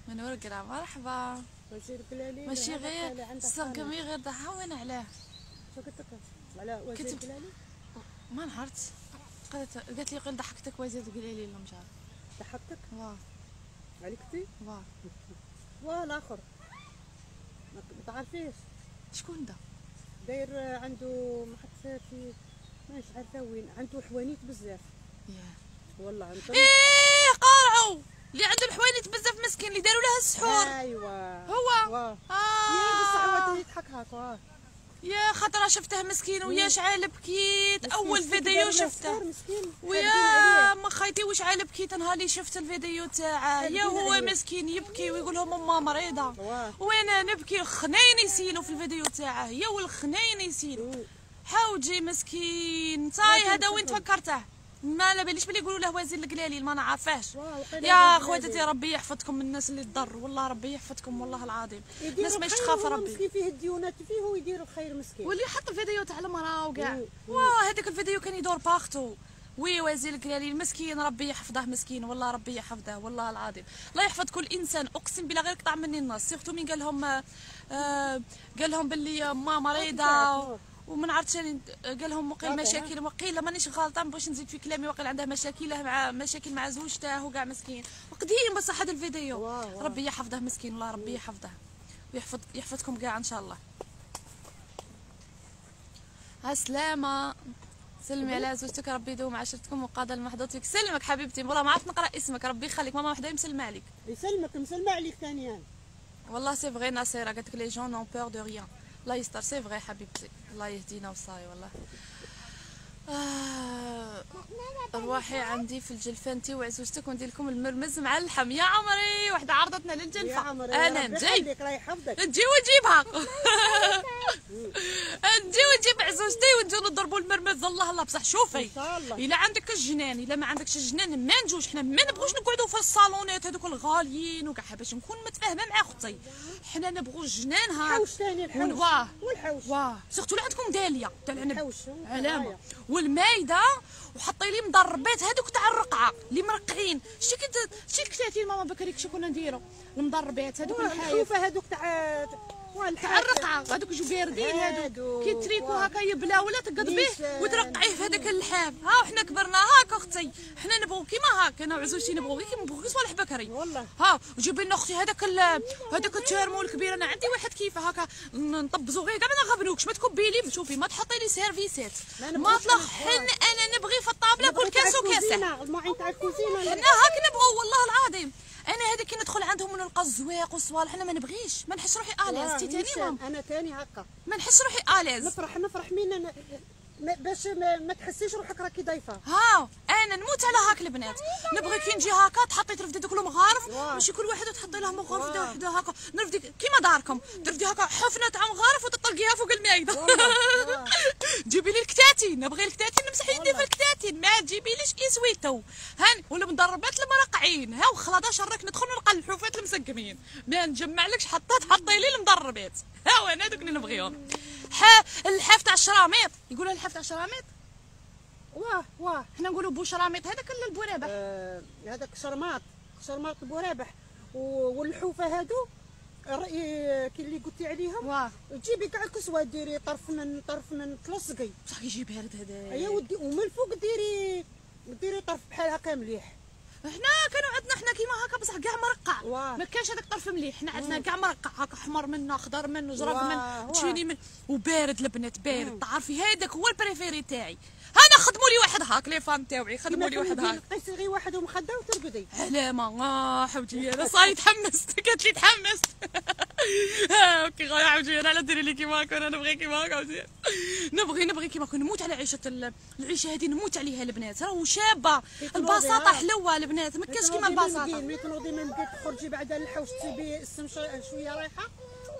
A: من ورقرة مرحبا.
D: وزير قلالي
A: ماشي غير استرقمي غير ضحى وين علاه؟
D: شو قلت لك؟ على وزير
A: كتب-
D: قلالي
A: ما نعرفت قالت قالت لي قل ضحكتك وزير مش عارف
D: ضحكتك؟
A: واه
D: عليك تي؟
A: واه [LAUGHS]
D: والاخر ما تعرفيش.
A: شكون ده؟
D: داير آه، عنده حتى في ماش عارفة وين. عنده حوانيت بزاف. والله عنده.
A: إيه قارعوا. اللي عندهم حوانيت بزاف مسكين اللي داروا لها السحور.
D: ايوا
A: هو.
D: واه يا بصح
A: آه
D: هو يضحك هاك واه
A: يا خاطر شفته مسكين ويا شعال بكيت. أول فيديو شفته. ويا ما خايتي واش عال بكيت؟ نهار شفت الفيديو تاعه. يا هو. مسكين يبكي ويقول لهم ماما
D: مريضة.
A: وأنا نبكي؟ الخنين يسيلوا في الفيديو تاعه. يا والخنين يسيلوا حوجي مسكين. صاي هذا وين تفكرته؟ ما لا باليش بلي يقولوا له وزير القلالي ما نعرفاش
D: وقيلا
A: يا خواتاتي
D: القلالي.
A: ربي يحفظكم من الناس اللي تضر. والله ربي يحفظكم والله العظيم. الناس ما
D: الخير
A: تخاف ربي.
D: مسكين فيه الديونات فيه هو يدير الخير مسكين.
A: واللي حط الفيديو تاع المراه وكاع
D: مم.
A: واه هذاك الفيديو كان يدور باختو. وي وزير الكلالي المسكين ربي يحفظه مسكين والله ربي يحفظه والله العظيم. الله يحفظ كل إنسان. أقسم بالله غير قطع مني النص surtout من قال لهم آه، قال لهم باللي ما مريضه ومن عرفتش راني قال لهم وقيل مشاكل وقيل مانيش غلطه ما بغيتش نزيد في كلامي وقيل عنده مشاكل مع مشاكل مع زوجته وكاع مسكين. وقديم بصح هذا الفيديو.
D: واو،.
A: ربي يحفظه مسكين والله ربي يحفظه. ويحفظ يحفظكم كاع إن شاء الله. عسلامة سلمي على زوجتك ربي يدوم عشرتكم وقاد المحظوظ فيك سلمك حبيبتي والله ما عرفت نقرأ اسمك ربي يخليك. ماما وحدة مسلمة عليك.
D: يسلمك مسلمة عليك ثانيا.
A: والله c'est vrai ناصيره قالت لك les gens n'ont peur de rien الله يستر. c'est vrai حبيبتي. الله يهدينا وصاي والله. آه روحي عندي في الجلفه انت وعزوجتك وندير لكم المرمز مع اللحم. يا عمري وحدة عرضتنا
D: يا
A: للجلفه
D: عمري أنا
A: نجي
D: الله يحفظك.
A: نجي ونجيبها [LAUGHS] [LAUGHS] نجي ونجيب عزوجتي ونجيو نضربوا المرمز الله الله بصح شوفي. إلا عندك الجنان إلا ما عندكش الجنان ما نجوش حنا ما نبغوش نقعدوا في الصالونات هذوك الغاليين وكاع باش نكون متفاهمة مع أختي. حنا نبغوا الجنان ها.
D: الحوش ثاني الحوش.
A: واه.
D: والحوش.
A: واه. surtout عندكم داليا. تاع العنب علامه والمايدة وحطي لي مضربات هذوك تاع الرقعة اللي مرقعين. شتي كنت شتي الكتاتين ماما بكري كشي كنا نديرو. المضربات هذوك الحايف.
D: هذوك تاع
A: تاع الرقعه هذوك جو باردين هذوك. كي تريكو. هكا يبلا ولا تقد به. وترقعيه في هذاك اللحاف ها وحنا كبرنا. هاك أختي. حنا نبغوا كيما هاك أنا وعزوجتي نبغوا غير كيما نبغوا غير صوالح بكري.
D: والله.
A: ها وجيب لنا أختي هذاك هذاك ال thermos الكبير. أنا عندي واحد كيفه هكا. نطبزو غير. كاع ما نغبنوكش. ما تكبي لي. شوفي ما تحطي لي سيرفيسات.
D: ما
A: تلخحن. أنا نبغي في الطابلة كل كاس
D: وكاسة. المعين تاع الكوزينة.
A: حنا هاك نبغوا والله العظيم. أنا هذا كي ندخل عندهم ونلقى الزواق والصوالح أنا ما نبغيش. ما نحس روحي à
D: l'aise.
A: تي تاني
D: أنا تاني هكا.
A: ما نحس روحي à l'aise.
D: نفرح نفرح مين باش ما, ما تحسيش روحك راكي ضيفه
A: ها أنا نموت على هاك البنات. نبغي كي نجي هكا تحطي ترفدي دوك المغارف. ماشي كل واحدة تحطي لها مغرف
D: واه.
A: وحده هكا. نرفدي كيما داركم. ترفدي هكا حفنة تاع مغارف وتطلقيها فوق المائده. [LAUGHS] جيبي لي الكتاتين. نبغي الكتاتين نمسح يدي في الكتاتين. ما تجيبي ليش essuie-tout هاني ولا مضربات المرقعين ها وخلاص شرك ندخل نلقى الحوفات المسقمين. ما نجمع لكش حتى تحطي لي المضربات ها وأنا دوك اللي نبغيهم. الحاف تاع الشراميط. يقولوا الحاف تاع الشراميط؟
D: واه واه
A: حنا نقولوا بوشراميط هذاك ولا البورابه
D: آه، هذاك شرماط. شرماط بورابح والحوفة هادو الرأي كي اللي قلتي عليهم
A: واه
D: جيبي كاع الكسوه ديري طرف من طرف من تلصقي
A: بصح كيجي بارد هذا
D: ايا ودي ومن الفوق ديري ديري طرف بحال هكا مليح
A: حنا كانوا عندنا حنا كيما هكا بصح كاع مرقع. ما كانش هذاك طرف مليح. حنا عندنا كاع مرقع هكا أحمر منه أخضر منه زرق من. تشيني من وبارد البنات بارد. تعرفي هذاك هو ال préféré تاعي. أنا خدموا لي واحد هاك les femmes تاعي خدموا لي واحد هاك.
D: قيسي غير واحد ومخدة وترقدي.
A: علامة آه حوجي أنا صاي تحمست قالت لي تحمست. [LAUGHS] OK غاية حوجي أنا لا ديري لي كيما هكا أنا نبغي كيما هكا حوجي. نبغي نبغي كيما هكا نموت على عيشة ال- العيشة هذه نموت عليها البنات. راهو شابة البساطة
D: ها.
A: حلوة البنات ما كاش كيما البساطة.
D: ملي تنوضي من تخرجي بعد الحوش تسيبي السم شوية رايحة.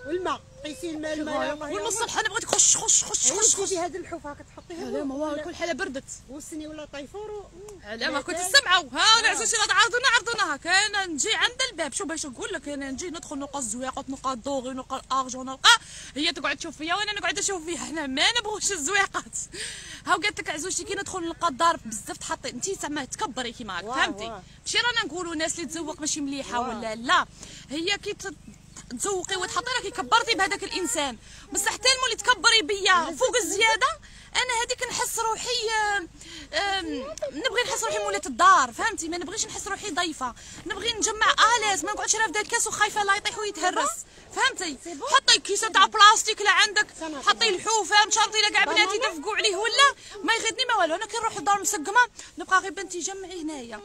D: والماء. قيسي الماء. الماء
A: والمصلحة أنا بغيت خش خش خش خش خش.
D: تجيبي هذه الحوفة هكا تحطيها
A: علامة واه كل حالة بردت.
D: والسني ولا طيفور و-
A: علامة كنت تسمعوا ها أنا عزوزي لا تعرضونا عرضونا. هكا أنا نجي عند الباب. شو باش نقول لك؟ أنا نجي ندخل نلقى الزواقات نلقى الدوغي نلقى الأرجو نلقى هي تقعد تشوف فيا وأنا نقعد أشوف فيها. حنا ما نبغوش الزواقات ها قالت لك عزوزتي كي ندخل نلقى الدار بزاف تحطي. انت زعما تكبري كيما
D: واه،
A: فهمتي. ماشي رانا نقولوا الناس اللي تزوق ماشي مليحه. ولا لا. هي كي تزوقي وتحطي راكي كبرتي بهذاك الإنسان. بصح حتى المولي تكبري بيا فوق الزيادة. أنا هذيك نحس روحي نبغي نحس روحي مولة الدار فهمتي؟ ما نبغيش نحس روحي ضيفة. نبغي نجمع الاز ما نقعدش ذاك الكاس وخايفة لا يطيح ويتهرس. فهمتي؟ حطي كيسه تاع بلاستيك لا عندك. حطي الحوفه مشارطي لا كاع بناتي يدفقوا عليه ولا ما يغدني ما والو. أنا كي نروح الدار مسقمة نبقى غير بنتي جمعي هنايا.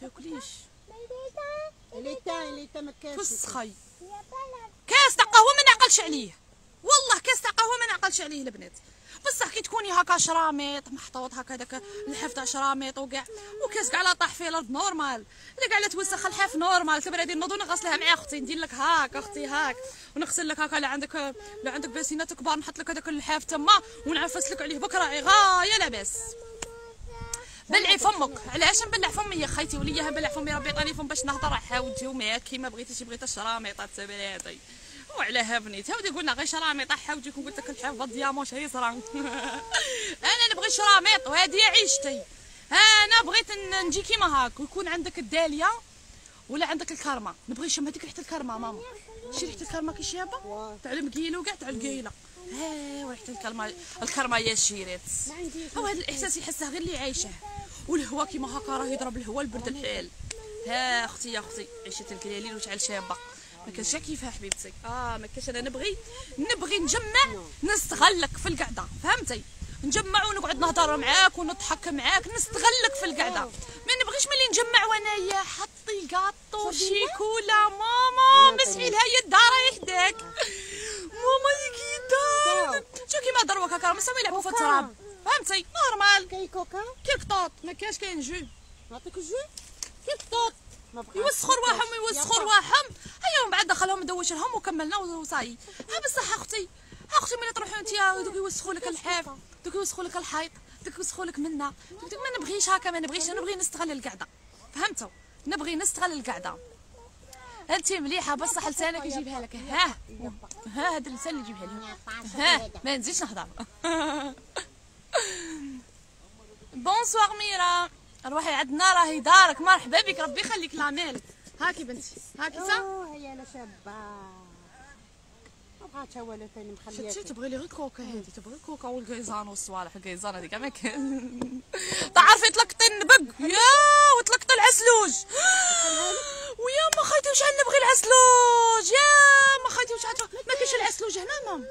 A: تاكليش.
D: اللي تا اللي تا ما كانش
A: تسخي كاس تاع قهوه ما نعقلش عليه والله كاس تاع قهوه ما نعقلش عليه البنات بصح كي تكوني هكا شراميط محطوط هكا داك الحاف تاع شراميط وكاع وكاس كاع لا طاح فيه الأرض normal. لا كاع لا توسخ الحاف normal تبرا هادي نوض ونغسلها مع أختي ندير لك هاك أختي هاك. ونغسل لك هكا لا عندك لا عندك باسينات كبار نحط لك هذاك الحاف تما ونعفس لك عليه بكرة غاية لاباس. بلعي فمك. علاش نبلع فمي يا خيتي وليا؟ نبلع فمي ربي عطاني فم باش نهضر حاوتي وماك كيما بغيتي بغيت الشراميطات تبراتي وعلاها بنيت هاودي قلنا غير شراميط حاوتي كون قلت لك الحفظه ديامون شي صرا [LAUGHS] أنا نبغي شراميط وهذه عيشتي. أنا بغيت نجي كيما هاك ويكون عندك الدالية ولا عندك الكرمه نبغي نشم هذيك ريحة الكرمه ماما. شي ريحة الكرمه كي شابة؟ تاع المقيله وكاع تاع القيله ها وريحه الكرمه الكرمه يا شيريت هو هذا الإحساس يحسه غير اللي عايشه والهواء كيما هكا راه يضرب الهواء البرد الحال ها أختي يا أختي عيشه الكلاليل وشعل شابة. ما كانش كيفها حبيبتي آه ما كانش أنا نبغي نبغي نجمع نستغلك في القعدة. فهمتي؟ نجمع ونقعد نهضر معاك ونضحك معاك نستغلك في القعدة. ما نبغيش ملي نجمع وأنايا حطي كاطو شيكولا ماما مسحي لها يدها راهي يحداك ماما يكيدا شو كيما دروك هكا مساوي يلعبوا في التراب فهمتي؟ normal.
D: كاين كوكا.
A: كيف طوط. ما كاش كاين جو.
D: نعطيك الجو.
A: كيف طوط. يوسخوا رواحهم يوسخوا رواحهم هيا من بعد دخلهم ندوش لهم وكملنا وصاي. ها بصح أختي. أختي ملي تروحوا أنت دوك يوسخوا لك الحيط دوك يوسخوا لك الحيط. دوك يوسخوا لك منا. ما نبغيش هكا ما نبغيش. نبغي نستغل القعدة. فهمتوا؟ نبغي نستغل القعدة. انت مليحة بصح لسانك يجيبها لك. ها ها هذا اللسان اللي يجيبها لي ها ما نزيدش نهضر. [LAUGHS] bonsoir ميرا. روحي عندنا راهي دارك. مرحبا بك ربي يخليك لاميل هاكي بنتي. هاكي صح؟
D: لا شابة. بغاتش ولا ثاني
A: شتي تبغي لي غير كوكا هادي تبغي الكوكا والقيزان والصوالح القيزان هذيك ما كان [LAUGHS] تعرفي تلقطي النبق؟ يا وتلقطي العسلوج. [GASPS] ويا ما خايتوش عاد نبغي العسلوج؟ يا ما خايتوش عاد ما كاينش العسلوج هنا مام.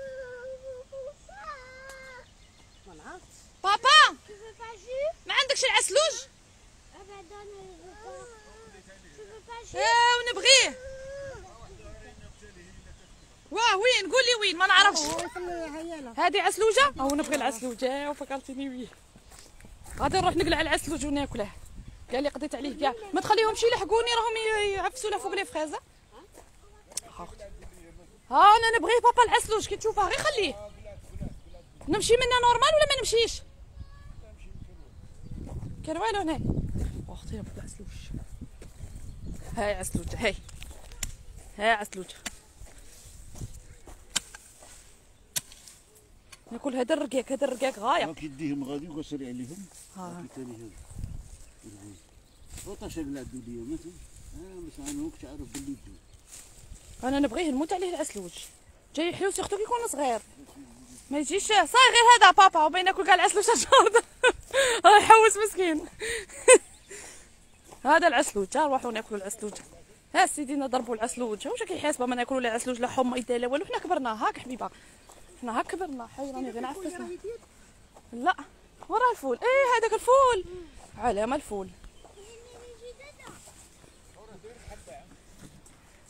A: بابا ما عندكش العسلوج؟
B: Ah bah donne, je veux pas. Tu veux pas jus
A: يا ونبغيه وين؟ قولي وين ما نعرفش. هذه عسلوجة؟ أو نبغي العسلوجة. وفكرتيني بيه. غادي نروح نقلع العسلوج وناكله قال لي قضيت عليه كاع. ما تخليهمش يلحقوني راهم ي- يعفسوا له فوق les fraises. ها أنا نبغيه بابا العسلوج. كي تشوفه غير خليه. نمشي منه normal ولا ما نمشيش؟ كان والو هنا. أختي نبغي العسلوج. هاي عسلوجة هاي. هاي عسلوجة. ناكل هذا الرقاق هذا الرقاق غايه
E: راك يديهم غادي وقصر عليهم
A: ها.
E: روطاش العدو ليا مثلا آه بس أنا ماكش عارف باللي يجي
A: أنا نبغيه نموت عليه العسلوج جاي حلو سيختو كيكون صغير. ما يجيش. صاير غير هذا بابا وبين ناكل كاع العسلوج الجارد راه [LAUGHS] يحوس مسكين. [LAUGHS] هذا العسلوج ها نروحو ناكلو العسلوج ها سيدي نضربوا العسلوج واش راكي حاسبه ما ناكلو لا عسلوج لا حمى لا والو حنا كبرنا. هاك حبيبة. حنا هاك كبرنا حي راني غير نعفسنا لا وراه الفول. إيه هذاك الفول. علامه الفول.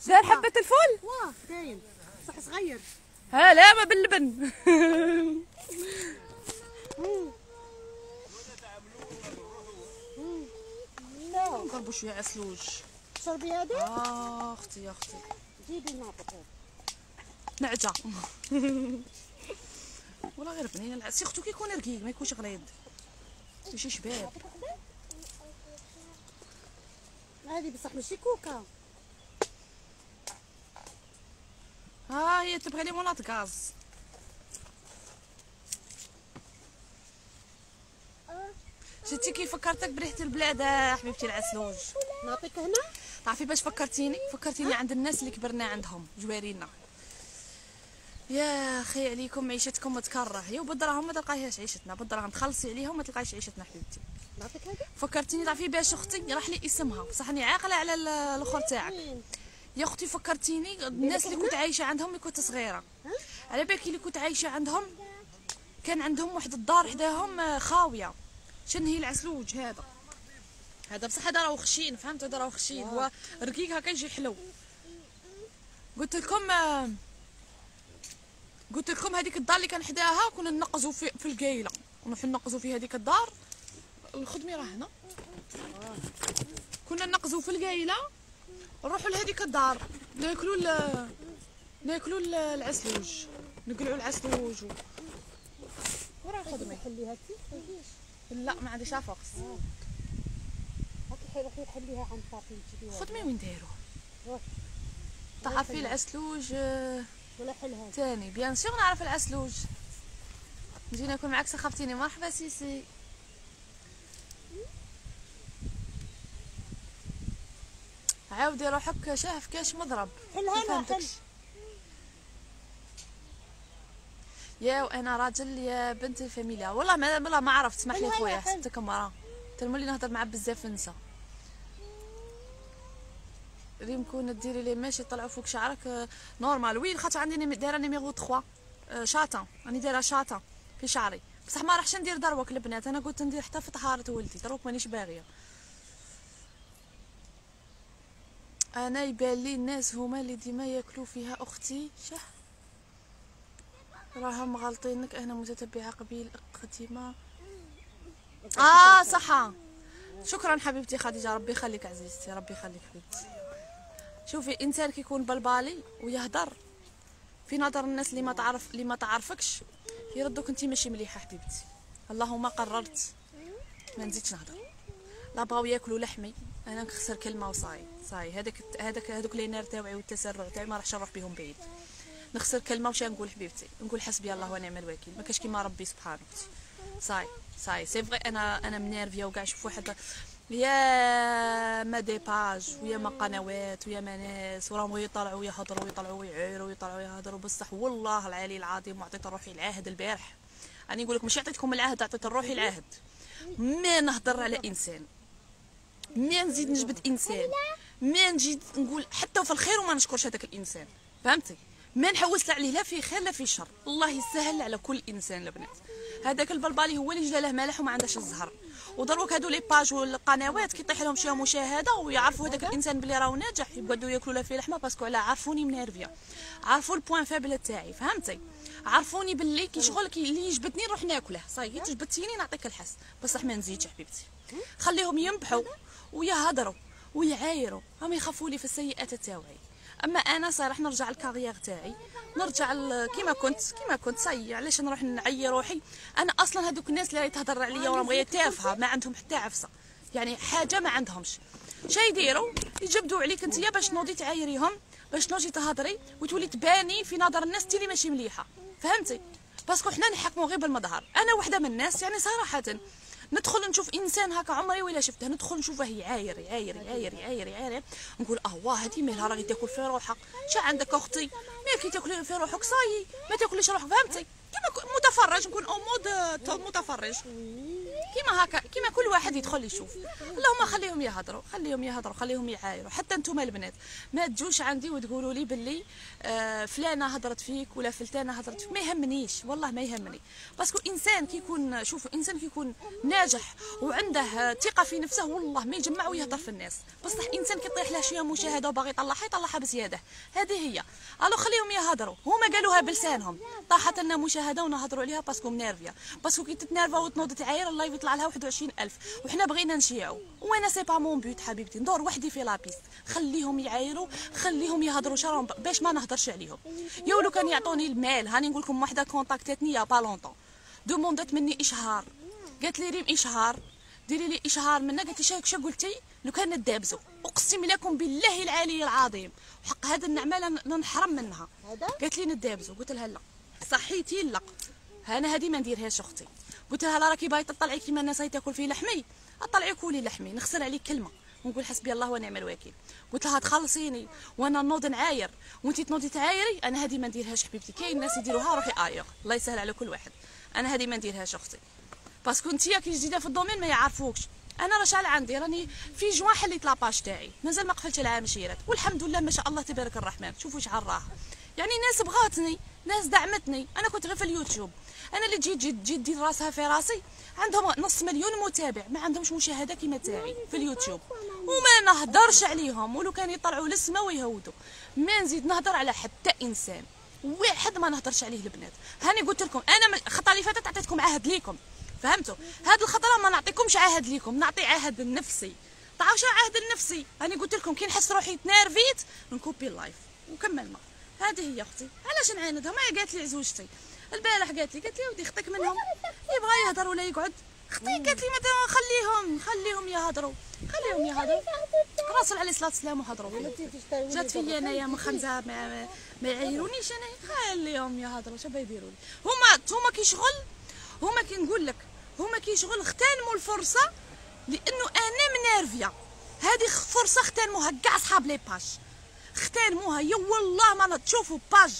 A: دار حبة الفول؟
D: واه كاين صح صغير.
A: ها لا ما باللبن. [LAUGHS] نضربوا شوية عسلوج
D: شربي هذا؟
A: آه أختي يا أختي.
D: جيبي نعطيك [LAUGHS]
A: والله غير بنينه العسل اختو كيكون رقيق ما يكونش غليظ شي شباب
D: هذه بصح ماشي كوكا.
A: ها هي تبغي ليمونات غاز. شتي كيف فكرتك بريحة البلاد آه، حبيبتي العسلوج.
D: نعطيك هنا.
A: تعرفي باش فكرتيني؟ فكرتيني عند الناس اللي كبرنا عندهم جوارينا. يا أخي عليكم عيشتكم متكره هي وبالدراهم ما تلقايهاش عيشتنا بالدراهم. تخلصي عليهم ما تلقايش عيشتنا حبيبتي.
D: نعطيك
A: فكرتيني تعرفي باش أختي راح لي اسمها. بصح راني عاقلة على ال- الأخر تاعك. يا أختي فكرتيني الناس اللي كنت عايشة عندهم اللي كنت صغيرة. على بالك اللي كنت عايشة عندهم؟ كان عندهم واحد الدار حداهم آه، خاوية. شن هي العسلوج هذا؟ هذا بصح هذا راهو خشين فهمت؟ هذا راهو خشين. هو رقيق هكا يجي حلو قلت لكم آه، قلت لكم هذيك الدار اللي كان حداها كنا ننقزوا في, في القايلة. ونروحوا ننقزوا في هذيك الدار. الخدمة راه هنا. كنا ننقزوا في القايلة. نروحوا لهذيك الدار. ناكلوا ناكلوا ال- العسلوج. نقلعوا العسلوج و... وراه خدمة.
D: حليها
A: لا ما عنديش
D: هاكي روحي حليها بابي تجيبيها
A: خدمة وين دايروا
D: روح.
A: تعرفي العسلوج آه،
D: ثاني
A: تاني. بيان سيغ نعرف العسلوج نجي نكون معاك سخفتيني مرحبا سيسي. عاودي روحك شاف كاش مضرب. حلها
D: لا حل.
A: يا وأنا راجل يا بنت الفاميلا والله ما والله ما عرفت. اسمح لي خويا حتى مرا تنملي نهضر مع بزاف نسا. يمكن ديري لي ماشي يطلعوا فوق شعرك آه، normal وين؟ خاطر عندي دايرة numéro 3 آه، شاطه راني دايرة شاطه في شعري. بصح ما راحش ندير دروك البنات. أنا قلت ندير حتى في طهارة ولدي. دروك مانيش باغية. أنا يبان لي الناس هما اللي ديما ياكلوا فيها أختي. شه راهم غالطينك. أنا متتبعة قبيل قديمة. آه صح شكرا حبيبتي خديجة. ربي يخليك عزيزتي. ربي يخليك حبيبتي. شوفي إنسان كيكون بلبالي ويهدر. في نظر الناس اللي ما تعرف اللي ما تعرفكش يردوك انت ماشي مليحة حبيبتي. اللهم قررت ما نزيدش نهضر لا بغاو ياكلوا لحمي أنا نخسر كلمة وصاي صاي. هذاك هذاك هذوك لي نير تاوعي والتسرع تاعي ما راحش نروح بهم بعيد. نخسر كلمة وش نقول حبيبتي؟ نقول حسبي الله ونعم الوكيل. ما كاش كيما ربي سبحانه صاي صاي. c'est vrai أنا أنا منيرفيا وكاع نشوف واحد يا ما des pages ويا ما قنوات ويا ما ناس وراهم يطلعوا يهضروا ويطلعوا ويعيروا ويطلعوا يهضروا. بصح والله العلي العظيم وعطيت روحي العهد البارح. راني نقول لك ماشي عطيتكم العهد عطيت روحي العهد. ما نهضر على إنسان. ما نزيد نجبد إنسان. ما نجي نقول حتى في الخير وما نشكرش هذاك الإنسان. فهمتي؟ ما نحوس عليه لا في خير لا في شر. الله يسهل على كل إنسان البنات. هذاك البلبالي هو اللي جا له مالح وما عندهاش الزهر. ودروك هادو les pages والقنوات كيطيح لهم شي مشاهدة ويعرفوا هذاك الإنسان بلي راه ناجح يقعدوا ياكلوا له في لحمة parce que على عرفوني منيرفيا عرفوا ال point faible تاعي فهمتي؟ عرفوني باللي كي شغل كي اللي يجبدني نروح ناكله. صاي تجبدتيني نعطيك الحس. بصح ما نزيدش حبيبتي. خليهم ينبحوا ويهضروا ويعايروا. هم يخافوا لي في السيئات تاوعي أما أنا صراحة نرجع الكارير تاعي. نرجع كيما كنت كيما كنت. صاي علاش نروح نعير روحي؟ أنا أصلا هذوك الناس اللي تهضر عليا وراهم غير تافهة ما عندهم حتى عفسة. يعني حاجة ما عندهمش. شا يديروا؟ يجبدوا عليك أنت باش نوضي تعايريهم باش نوضي تهضري وتولي تباني في نظر الناس انت اللي ماشي مليحة. فهمتي؟ parce que حنا نحكموا غير بالمظهر. أنا وحدة من الناس يعني صراحة ندخل نشوف إنسان هكا عمري ولا شفته ندخل نشوفه يعاير يعاير يعاير يعاير يعاير نقول آه واه هذه مالها راهي تاكل في روحها شا عندك أختي؟ ما كي تاكلي في روحك صاي ما تاكليش روحك فهمتي؟ كيما متفرج نكون أو mode متفرج. كيما هكا كيما كل واحد يدخل يشوف. اللهم خليهم يهضروا خليهم يهضروا خليهم يعايروا حتى أنتم البنات. ما تجوش عندي وتقولوا لي باللي آه فلانة هضرت فيك ولا فلتانة هضرت فيك. ما يهمنيش والله ما يهمني. parce que إنسان كيكون شوفوا إنسان كيكون ناجح وعنده ثقة في نفسه والله ما يجمع ويهضر في الناس. بصح إنسان كيطيح له شي مشاهده وباغي يطلعها يطلعها بزيادة. هذه هي. alors خليهم يهضروا. هما قالوها بلسانهم. طاحت لنا مشاهدة ونهضروا عليها parce que منيرفيا parce que كي تتنرفا وتنوض تعاير ال live يطلع لها 21000 وحنا بغينا نشيعوا وأنا سي با مون بيوت حبيبتي. ندور وحدي في لابيست. خليهم يعايروا خليهم يهضروا شراهم باش ما نهضرش عليهم. يا ولو كان يعطوني المال. هاني نقول لكم وحدة كونتاكتتني يا با لونطون دوموندت مني إشهار. قالت لي ريم إشهار. ديري لي إشهار منا قالت لي شاك شا قلتي؟ لو كان ندابزو أقسم لكم بالله العلي العظيم. وحق هذا النعمة ننحرم منها؟ قالت لي ندابزو. قلت لها لا. صحيتي لا. أنا هذه ما نديرهاش أختي. قلت لها لا راكي باغي تطلعي كيما الناس هاي تاكل في لحمي. اطلعي كولي لحمي نخسر عليك كلمة. ونقول حسبي الله ونعم الوكيل. قلت لها تخلصيني وأنا نوض نعاير. وانتي تنوضي تعايري؟ أنا هذه ما نديرهاش حبيبتي كاين ناس يديروها روحي اير الله يسهل على كل واحد. أنا هذه ما نديرهاش أختي. باسكو نتيا كي جديدة في الدومين ما يعرفوكش. أنا راه شحال عندي راني في جوان حليت لاباج تاعي. مازال ما قفلتش العام شيرات. والحمد لله ما شاء الله تبارك الرحمن. شوفوا شحال راه يعني ناس بغاتني ناس دعمتني. أنا كنت غير في اليوتيوب. أنا اللي جيت جيت جيت دير راسها في راسي. عندهم نص مليون متابع ما عندهمش مشاهدة كيما تاعي في اليوتيوب. وما نهضرش عليهم ولو كان يطلعوا لسما ويهودوا. ما نزيد نهضر على حتى إنسان. واحد ما نهضرش عليه البنات. هاني قلت لكم أنا من الخطره اللي فاتت عطيتكم عهد ليكم. فهمتوا؟ هاد الخطرة ما نعطيكمش عهد ليكم نعطي عهد لنفسي تعرفوا شنو عهد لنفسي هاني قلت لكم كي نحس روحي تنرفيت نكوبي ال live. وكملنا هذه هي أختي. علاش نعاندها؟ ما قالت لي زوجتي البارح قالت لي قالت لي ودي خطيك منهم. يبغى يهضر ولا يقعد؟ أختي قالت لي مثلا خليهم خليهم يهضروا خليهم يهضروا. الرسول عليه الصلاه والسلام وهضروا. جات فيا انايا من خمسة ما, ما, يعيرونيش أنا. خليهم يهضروا شبا يديروا لي؟ هما هما كيشغل هما كي نقول لك هما كيشغل اغتنموا الفرصة لأنه أنا منرفيه هذه فرصة اغتنموها كاع صحاب لي باج. اغتنموها يا والله ما تشوفوا باج.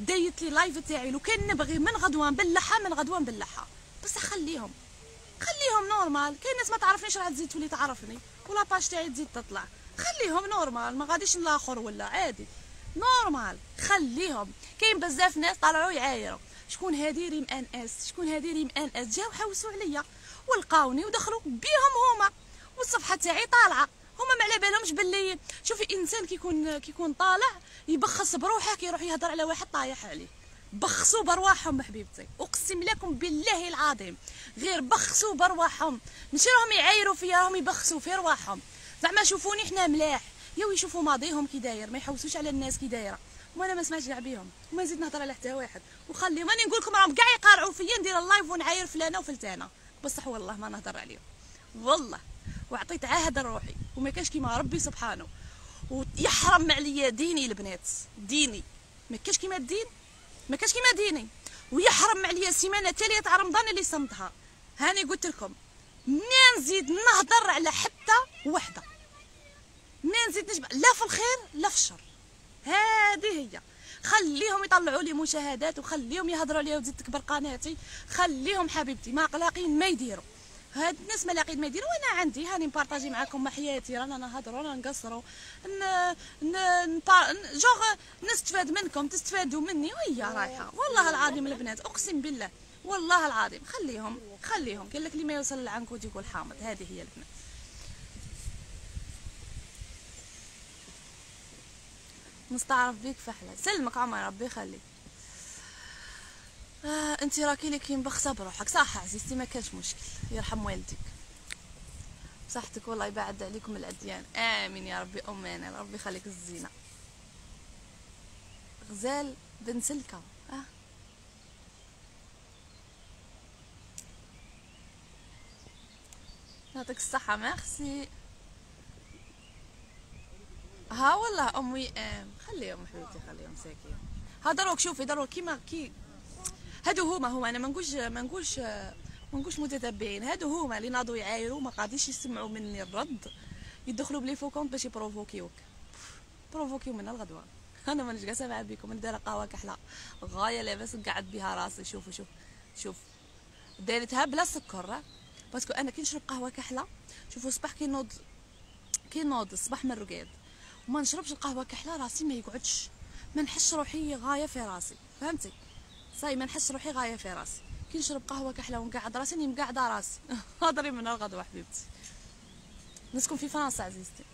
A: دايت لي لايف تاعي لو كان نبغي من غدوة نبلعها من غدوة نبلعها. بس خليهم خليهم نورمال كاين ناس ما تعرفنيش راح تزيد تولي تعرفني ولا باج تاعي تزيد تطلع. خليهم نورمال ما غاديش لآخر ولا عادي. نورمال خليهم. كاين بزاف ناس طلعوا يعايروا. شكون هادي ريم ان اس شكون هادي ريم ان اس جاو حوسوا عليا. ولقاوني ودخلوا بيهم هما. والصفحة تاعي طالعة. هما ما على بالهمش باللي شوفي إنسان كيكون كيكون طالع يبخس بروحه كيروح يهضر على واحد طايح عليه. بخسوا برواحهم حبيبتي. أقسم لكم بالله العظيم. غير بخسوا برواحهم. ماشي راهم يعايروا فيا راهم يبخسوا في رواحهم. زعما شوفوني حنا ملاح. يا يشوفوا ماضيهم كي داير ما يحوسوش على الناس كي دايرة. وأنا ما سمعتش كاع بيهم. وما نزيد نهضر على حتى واحد. وخليهم راني نقول لكم راهم كاع يقارعوا فيا ندير ال live ونعاير فلانه وفلتانه بصح والله ما نهضر عليهم. والله. وعطيت عهد روحي. وما كاش كيما ربي سبحانه. ويحرم عليا ديني البنات. ديني. ما كاش كيما الدين. ما كاش كيما ديني. ويحرم عليا السيمانة التالية تاع رمضان اللي صمتها. هاني قلت لكم منين نزيد نهضر على حتى وحدة؟ منين نزيد نجمع؟ لا في الخير لا في الشر. هذه هي. خليهم يطلعوا لي مشاهدات وخليهم يهضروا لي وتزيد تكبر قناتي. خليهم حبيبتي ما قلاقين ما يديروا. هاد الناس ما لاقيين ما يديروا. وأنا عندي هاني نبارطاجي معاكم حياتي رانا نهضروا رانا نقصروا. ن ن. جوغ نستفاد منكم تستفادوا مني وهي رايحة. والله العظيم البنات أقسم بالله والله العظيم. خليهم خليهم. قال لك اللي ما يوصل للعنكود يقول حامض. هذه هي البنات. مستعرف بيك فحلة. سلمك عمر ربي يخليك. آه انت راكي لك مبخسه بروحك صح عزيزتي ما كانش مشكل. يرحم والديك. بصحتك والله يبعد عليكم الأديان. آمين يا ربي. امين ربي يخليك الزينة. غزال بن سلكة. آه. يعطيك الصحة ميرسي. ها والله أمي آم خليهم حبيبتي خليهم ساكين ها دروك شوفي دروك كيما كي هادو هما هما أنا ما نقولش ما نقولش ما نقولش متتبعين. هادو هما اللي ناضوا يعايروا ما قاديش يسمعوا مني الرد يدخلوا بلي فوكونت باش يبروفوكيوك. بروفوكيو من الغدوة. [LAUGHS] أنا ما جالسه مع بكم ندير قهوة كحلة. غاية لاباس نقعد بها راسي. شوفوا شوف شوف. دايرتها بلا سكر باسكو أنا كي نشرب قهوة كحلة شوفوا الصباح كي نوض كي نوض الصباح من الرقاد وما نشربش القهوة كحلة راسي ما يقعدش. ما نحس روحي غاية في راسي. فهمتي؟ صاي ما نحس روحي غاية في راسي. كي نشرب قهوة كحلة ونقعد راسي إني مقعدة راسي. [LAUGHS] هضري من الغدوه حبيبتي نسكن في فرنسا عزيزتي.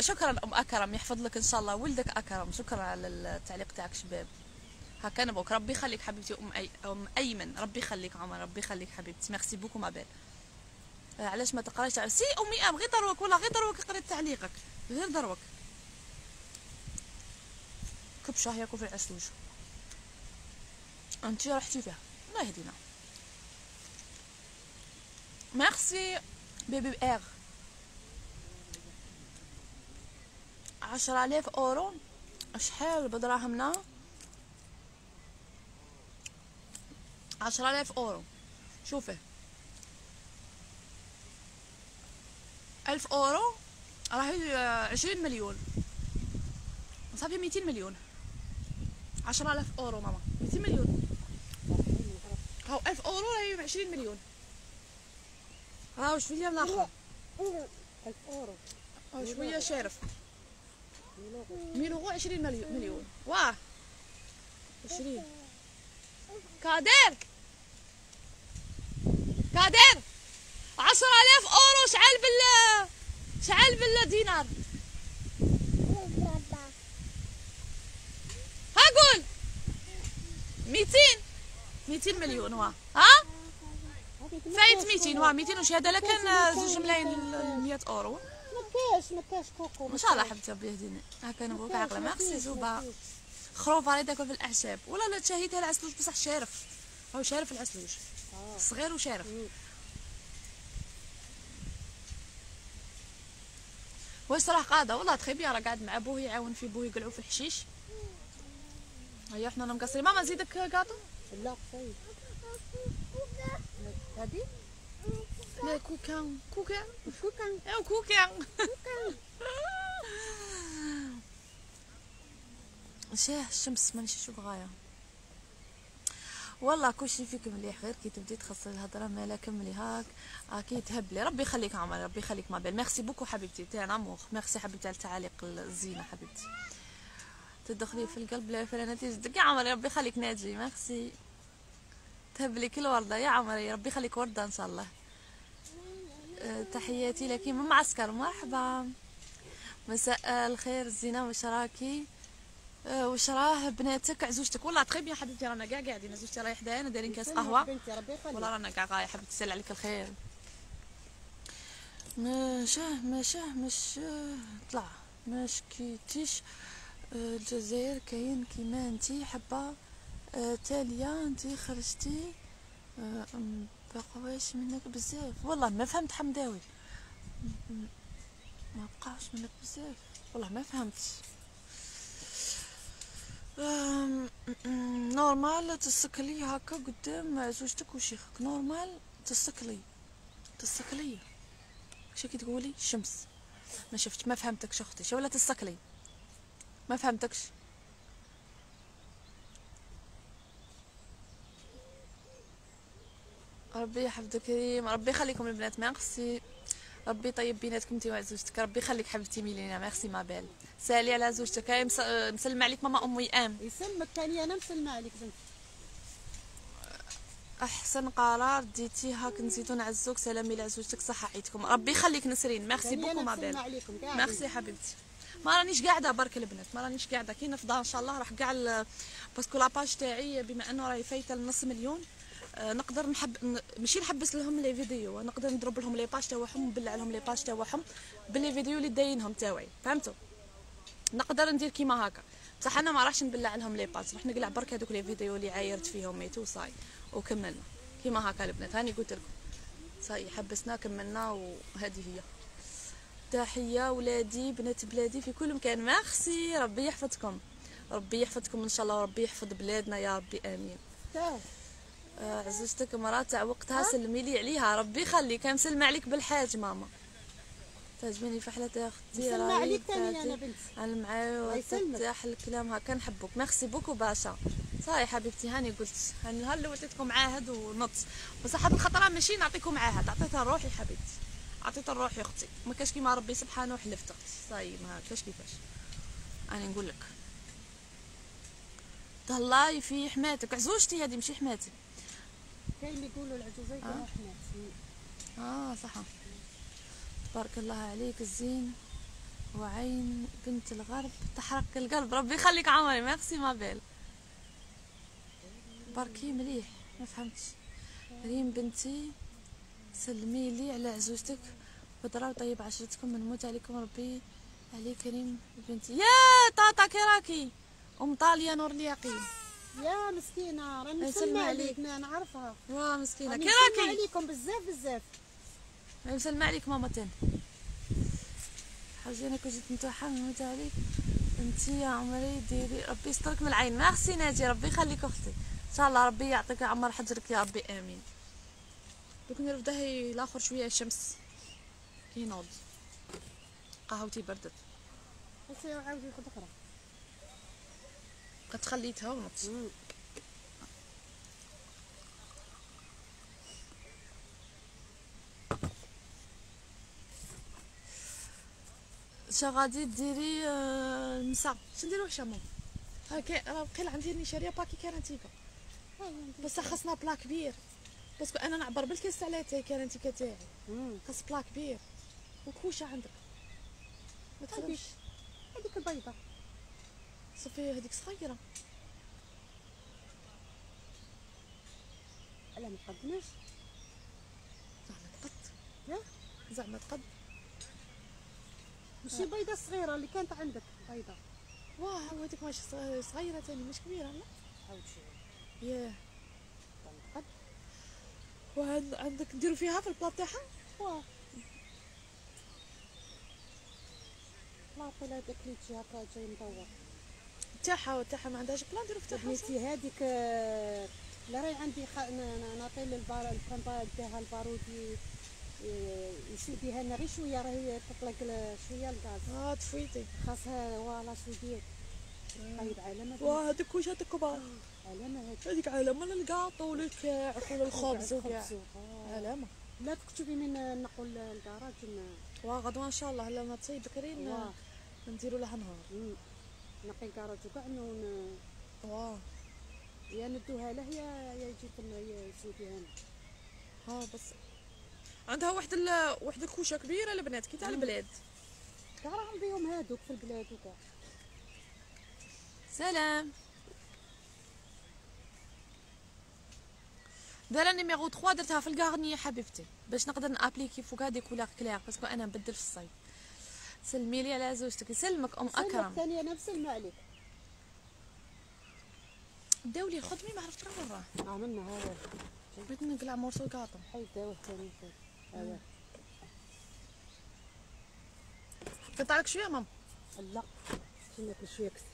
A: شكرا أم أكرم يحفظ لك إن شاء الله. ولدك أكرم شكرا على التعليق تاعك شباب. هكا نبوك ربي يخليك حبيبتي أم اي أم أيمن. ربي يخليك عمر ربي يخليك حبيبتي. ميرسي بوكو ما بال علاش ما تقراش؟ سي أمي أم غير دروك ولا غير دروك قريت تعليقك. غير دروك. كبشه ياكل في العسلوج أنت رحتي فيها الله يهدينا. ميرسي بيبي اغ عشرة آلاف أورو. شحال بدراهمنا؟ عشرة آلاف أورو. شوفي. ألف أورو راهي عشرين مليون. صافي ميتين مليون. عشرة آلاف أورو ماما. ميتين مليون. هاو ألف أورو راهي عشرين مليون. راهو شوية من الآخر
D: ألف أورو
A: هاو شوية شارف ميل أورو عشرين مليون مليون. واه. عشرين. كادر. كادر. عشرة آلاف أورو شعل بال شعل بالدينار 200 200 مليون وا ها؟ فايت 200 وا 200 وش هذا لكان زوج ملايين 100 أورو.
D: مكاش مكاش كوكو.
A: ان شاء الله حبيبتي ربي يهدينا هكا نقولك عاقله ما خصني زوبا خروف راه تاكل في الأعشاب. ولا لا تشاهيتها العسلوج بصح شارف. هو شارف العسلوج آه. صغير وشارف. واش راه قاضى والله تخيب يا راه قاعد مع بوه يعاون في بوه يقلعو في الحشيش. هيا حنا مقصرين ماما نزيدك كاطو
D: لا ça y est
A: هادي لا كوكا كوكا
D: كوكا
A: أو كوكا [LAUGHS] شاه الشمس مانيش نشوف غايه والله كلشي فيك مليح غير كي تبدي تخسري الهضرة مالا كملي هاك. أكيد تهبلي ربي يخليك عمري ربي يخليك ma belle. merci beaucoup حبيبتي. t'es amour merci حبيبتي على التعاليق الزينة حبيبتي. تدخلي في القلب لا فلانة جدك يا عمري ربي يخليك ناجي. ميرسي. تهبلي كل وردة. يا عمري ربي يخليك وردة إن شاء الله. أه، تحياتي لك. من معسكر مرحبا. مساء الخير الزينه واش راكي أه، واش راه بناتك عزوجتك والله تخي بيان حبيبتي رانا كاع قاعدين. عزوجتي راهي حدايا دايرين كاس
D: قهوة.
A: والله رانا كاع غاية حبيبتي. تسال عليك الخير. ماشاه ماشاه مش طلع. ما شكيتيش الجزائر كاين كيما انتي حبه آه، تالية انتي خرجتي آه، بقواش منك بزاف. والله ما فهمت حمداوي ما بقاش منك بزاف. والله ما فهمت أم- م- نورمال تسكلي هكا قدام زوجتك وشيخك. نورمال تسكلي. تسكلي. شو كي تقولي؟ الشمس ما شفت ما فهمتكش أختي. شو ولا تسكلي. ما فهمتكش. ربي يحفظك كريم ربي يخليكم البنات. ميرسي. ربي يطيب بيناتكم انت وعزوجتك ربي يخليك حبيبتي ميلينا. merci ma belle. سالي على زوجتك. هاي مس- مسلمة عليك ماما آم. وئام
D: يسلمك ثاني أنا مسلمة عليك بنتي
A: أحسن قرار ديتي هاك نزيدو نعزوك. سلامي لعزوجتك صحة عيدكم. ربي يخليك نسرين. ميرسي
D: ثاني
A: beaucoup
D: ma belle.
A: merci حبيبتي. ما رانيش قاعدة برك البنات ما رانيش قاعدة. كي نفضى إن شاء الله راح كاع parce que la page تاعي بما إنه راهي فايتة النص مليون آه، نقدر نحب ماشي نحبس لهم les vidéos نقدر نضرب لهم les pages تاعهم ونبلع لهم les pages تاعهم ب les vidéos اللي داينهم تاوعي فهمتوا؟ نقدر ندير كيما هكا. بصح أنا ما راحش نبلع لهم les pages راح نقلع برك هذوك les vidéos اللي عايرت فيهم ميتو صاي وكملنا. كيما هكا البنات هاني قلت لكم. صاي حبسنا كملنا وهذه هي. تحية ولادي بنات بلادي في كل مكان. ميرسي. ربي يحفظكم. ربي يحفظكم إن شاء الله وربي يحفظ بلادنا يا ربي.
D: آمين.
A: آه، عزوجتك مرا تاع وقتها سلمي لي عليها. ربي يخليك أنا مسلمة عليك بالحاج ماما. تعجبني فحلة يا أختي.
D: مسلمة
A: راهي
D: عليك تاني
A: بتاعتي.
D: أنا بنتي.
A: أنا معايا. وترتاح الكلام. هكا نحبك merci beaucoup باشا. صاي حبيبتي هاني قلت. هاني هلا وليتكم عاهد ونط. بصح هاد الخطرة ماشي نعطيكم عاهد. عطيتها روحي حبيبتي. عطيتها روحي أختي. ما كاش كيما ربي سبحانه وحلفت أختي صاي ما كاش كيفاش؟ أنا نقول لك. تهلاي في حماتك. عزوجتي هذه ماشي حماتي.
D: كاين اللي يقولوا العجوزه يقولوا حمات
A: آه صح. تبارك الله عليك الزين وعين بنت الغرب. تحرق القلب. ربي يخليك عمري. merci ma belle. باركي مليح. ما فهمتش. ريم بنتي. سلمي لي على عزوجتك بدرا وطيب عشرتكم نموت عليكم ربي عليك ريم بنتي. يا tata كي راكي أم طاليا نور اليقين.
D: يا مسكينة راني مسلمة
A: عليك.
D: ما نعرفها.
A: واه مسكينة.
D: راني
A: كي
D: مسلمة
A: راكي
D: عليكم بزاف بزاف.
A: مسلمة عليك ماما تاني حاجة أنا كنت نتوحى نموت عليك. انتي يا عمري ديري ربي يسترك من العين. ميرسي ناجي ربي يخليك أختي. إن شاء الله ربي يعطيك عمر حجرك يا ربي آمين. دوك نرفده الآخر شوية الشمس. كي نوض قهوتي بردت
D: بس عاود ياخذ أخرى.
A: قد خليتها ونط شا غادي ديري آه، المسا شنديرو هشام هاكا راه بقيل عندي راني شاريه paquet كارانتيكا بصح خاصنا plat كبير parce que أنا نعبر بالكاس على تاعي كارانتيكا تاعي خاص plat كبير. وكوشة عندك. ما تخدمش
D: هذيك البيضة.
A: صافي هذيك صغيرة.
D: لا ما تقدمش.
A: زعما تقد.
D: لا
A: زعما تقد.
D: ماشي بيضة صغيرة اللي كانت عندك بيضة.
A: واه هذيك ماشي صغ- صغيرة تاني مش كبيرة لا؟
D: عاود شوية
A: ياه. وعندك نديرو فيها في البلاط تاعها؟
D: واه. لا طلع هذاك اللي تجي هكا جاي مدور.
A: تاعها تاعها ما عندهاش بلان نديرو في تاعها
D: بنتي هذيك آه، لا راهي عندي خ... نعطي للبار الكمبا تاعها البارودي يسوديها لنا غير شوية راهي تطلق شوية الغاز.
A: آه تفويتي.
D: خاصها فوالا شوية. طيب علامه
A: واه هذوك وجهات كبار؟
D: علامة
A: هذيك علامة للكاطو والكعك والخبز وكاع.
D: الخبز و- آه.
A: علامة.
D: لا تكتبي من نقول الكراج
A: واه غدوة ان شاء الله لما تصيب بكري نديرو لها نهار.
D: نقي الكراج وكاع ون
A: واه
D: يا ندوها له يا يا يجي يسوديها لنا.
A: ها بس عندها واحد ال... واحد الكوشة كبيرة البنات كي تاع البلاد.
D: كاع راهم بيهم هادوك في البلاد وكاع.
A: سلام. دايره numéro 3 درتها في ال carnet حبيبتي باش نقدر نابليكي فوق هذه couleur claire parce que أنا نبدل في الصيف. سلمي لي على زوجتك يسلمك أم أكرم.
D: الثانية نفس المعلك
A: داولي خدمي ما عرفت راه. وين راه
D: عملنا هذا.
A: بغيت نقلع مورسو الكاطو
D: حيد داوه الثاني هذا
A: قطع لك شوية مام.
D: لا ناكل شوية كثر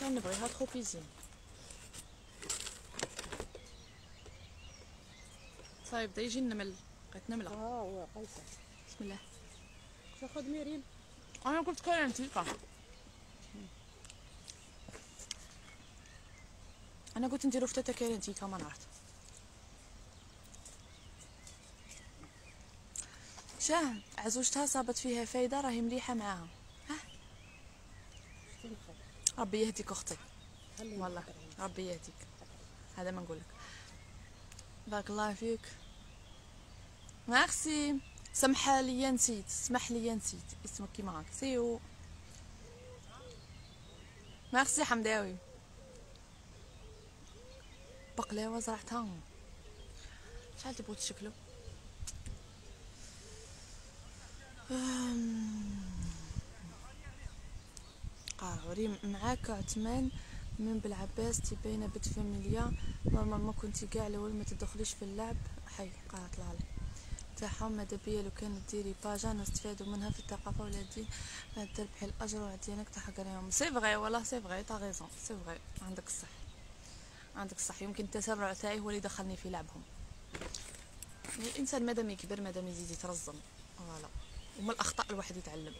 A: شنو نبغي هاد خو كيزين صايب بدا يجي النمل بقيت نمله
D: آه هو قيصر
A: بسم الله.
D: تاخذ ميرين
A: أنا قلت كارنتيكا أنا قلت نديرو فتاة كارنتيكا ما نعرف. شاه عزوجتها صابت فيها فايدة راهي مليحة معاها. ربي يهديك أختي. والله ربي يهديك. هذا ما نقولك. بارك الله فيك. ميرسي سمح لي نسيت اسمح لي نسيت. اسمك كيما هاك. سيو ميرسي حمداوي. بقلاوة زرعتها. شحال تبغوا تشكلوا أم. قاعوري معاك عثمان من بالعباس تبين بنت فاميليا. ما كنتي كاع الأول ما تدخليش في اللعب. حي قاعد طلع لي تاعهم ماذا بيا؟ لو كانت ديري page نستفادوا منها في الثقافة ولا الدين تربحي الأجر وعديانك تحق عليهم c'est vrai والله c'est vrai t'as raison c'est vrai عندك الصح. عندك الصح. يمكن التسرع تاعي هو اللي دخلني في لعبهم. الإنسان مادام يكبر مادام يزيد يترزم. voilà ومن الأخطاء الواحد يتعلم.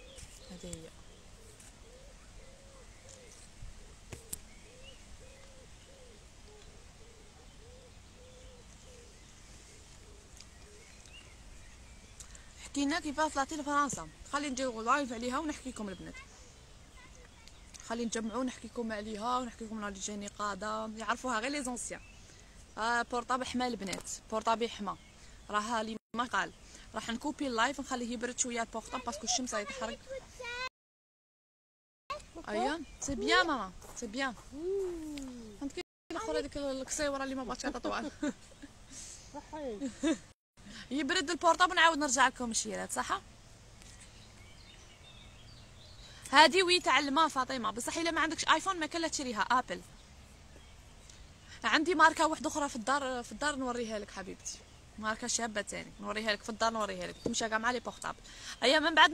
A: هذه هي. حكينا كيفاش طلعتي لفرنسا خلي نجيو live عليها ونحكيكم البنات. خلي نجمعوا نحكيكم عليها ونحكيكم على جاني قاده يعرفوها غير les anciennes آه portable حما البنات. portable حما راها لي ما قال. راح نكوبي ال live نخليه يبرد شوية ال portable parce que الشمس راهي تحرق. ايوا c'est bien ماما c'est bien عندك الاخرى هذيك القصيورة اللي ما بغاتش تعطى طوال
D: صحي
A: يبرد ال portable نعاود نرجع لكم الشيرات صح؟ هذه oui تعلمها فاطمة. بصح إلا ما عندكش آيفون ما كان تشريها آبل. عندي ماركة واحدة أخرى في الدار في الدار نوريها لك حبيبتي. ماركة شابة تاني نوريها لك في الدار نوريها لك. تمشي كاع مع لي بورطابل ايا من بعد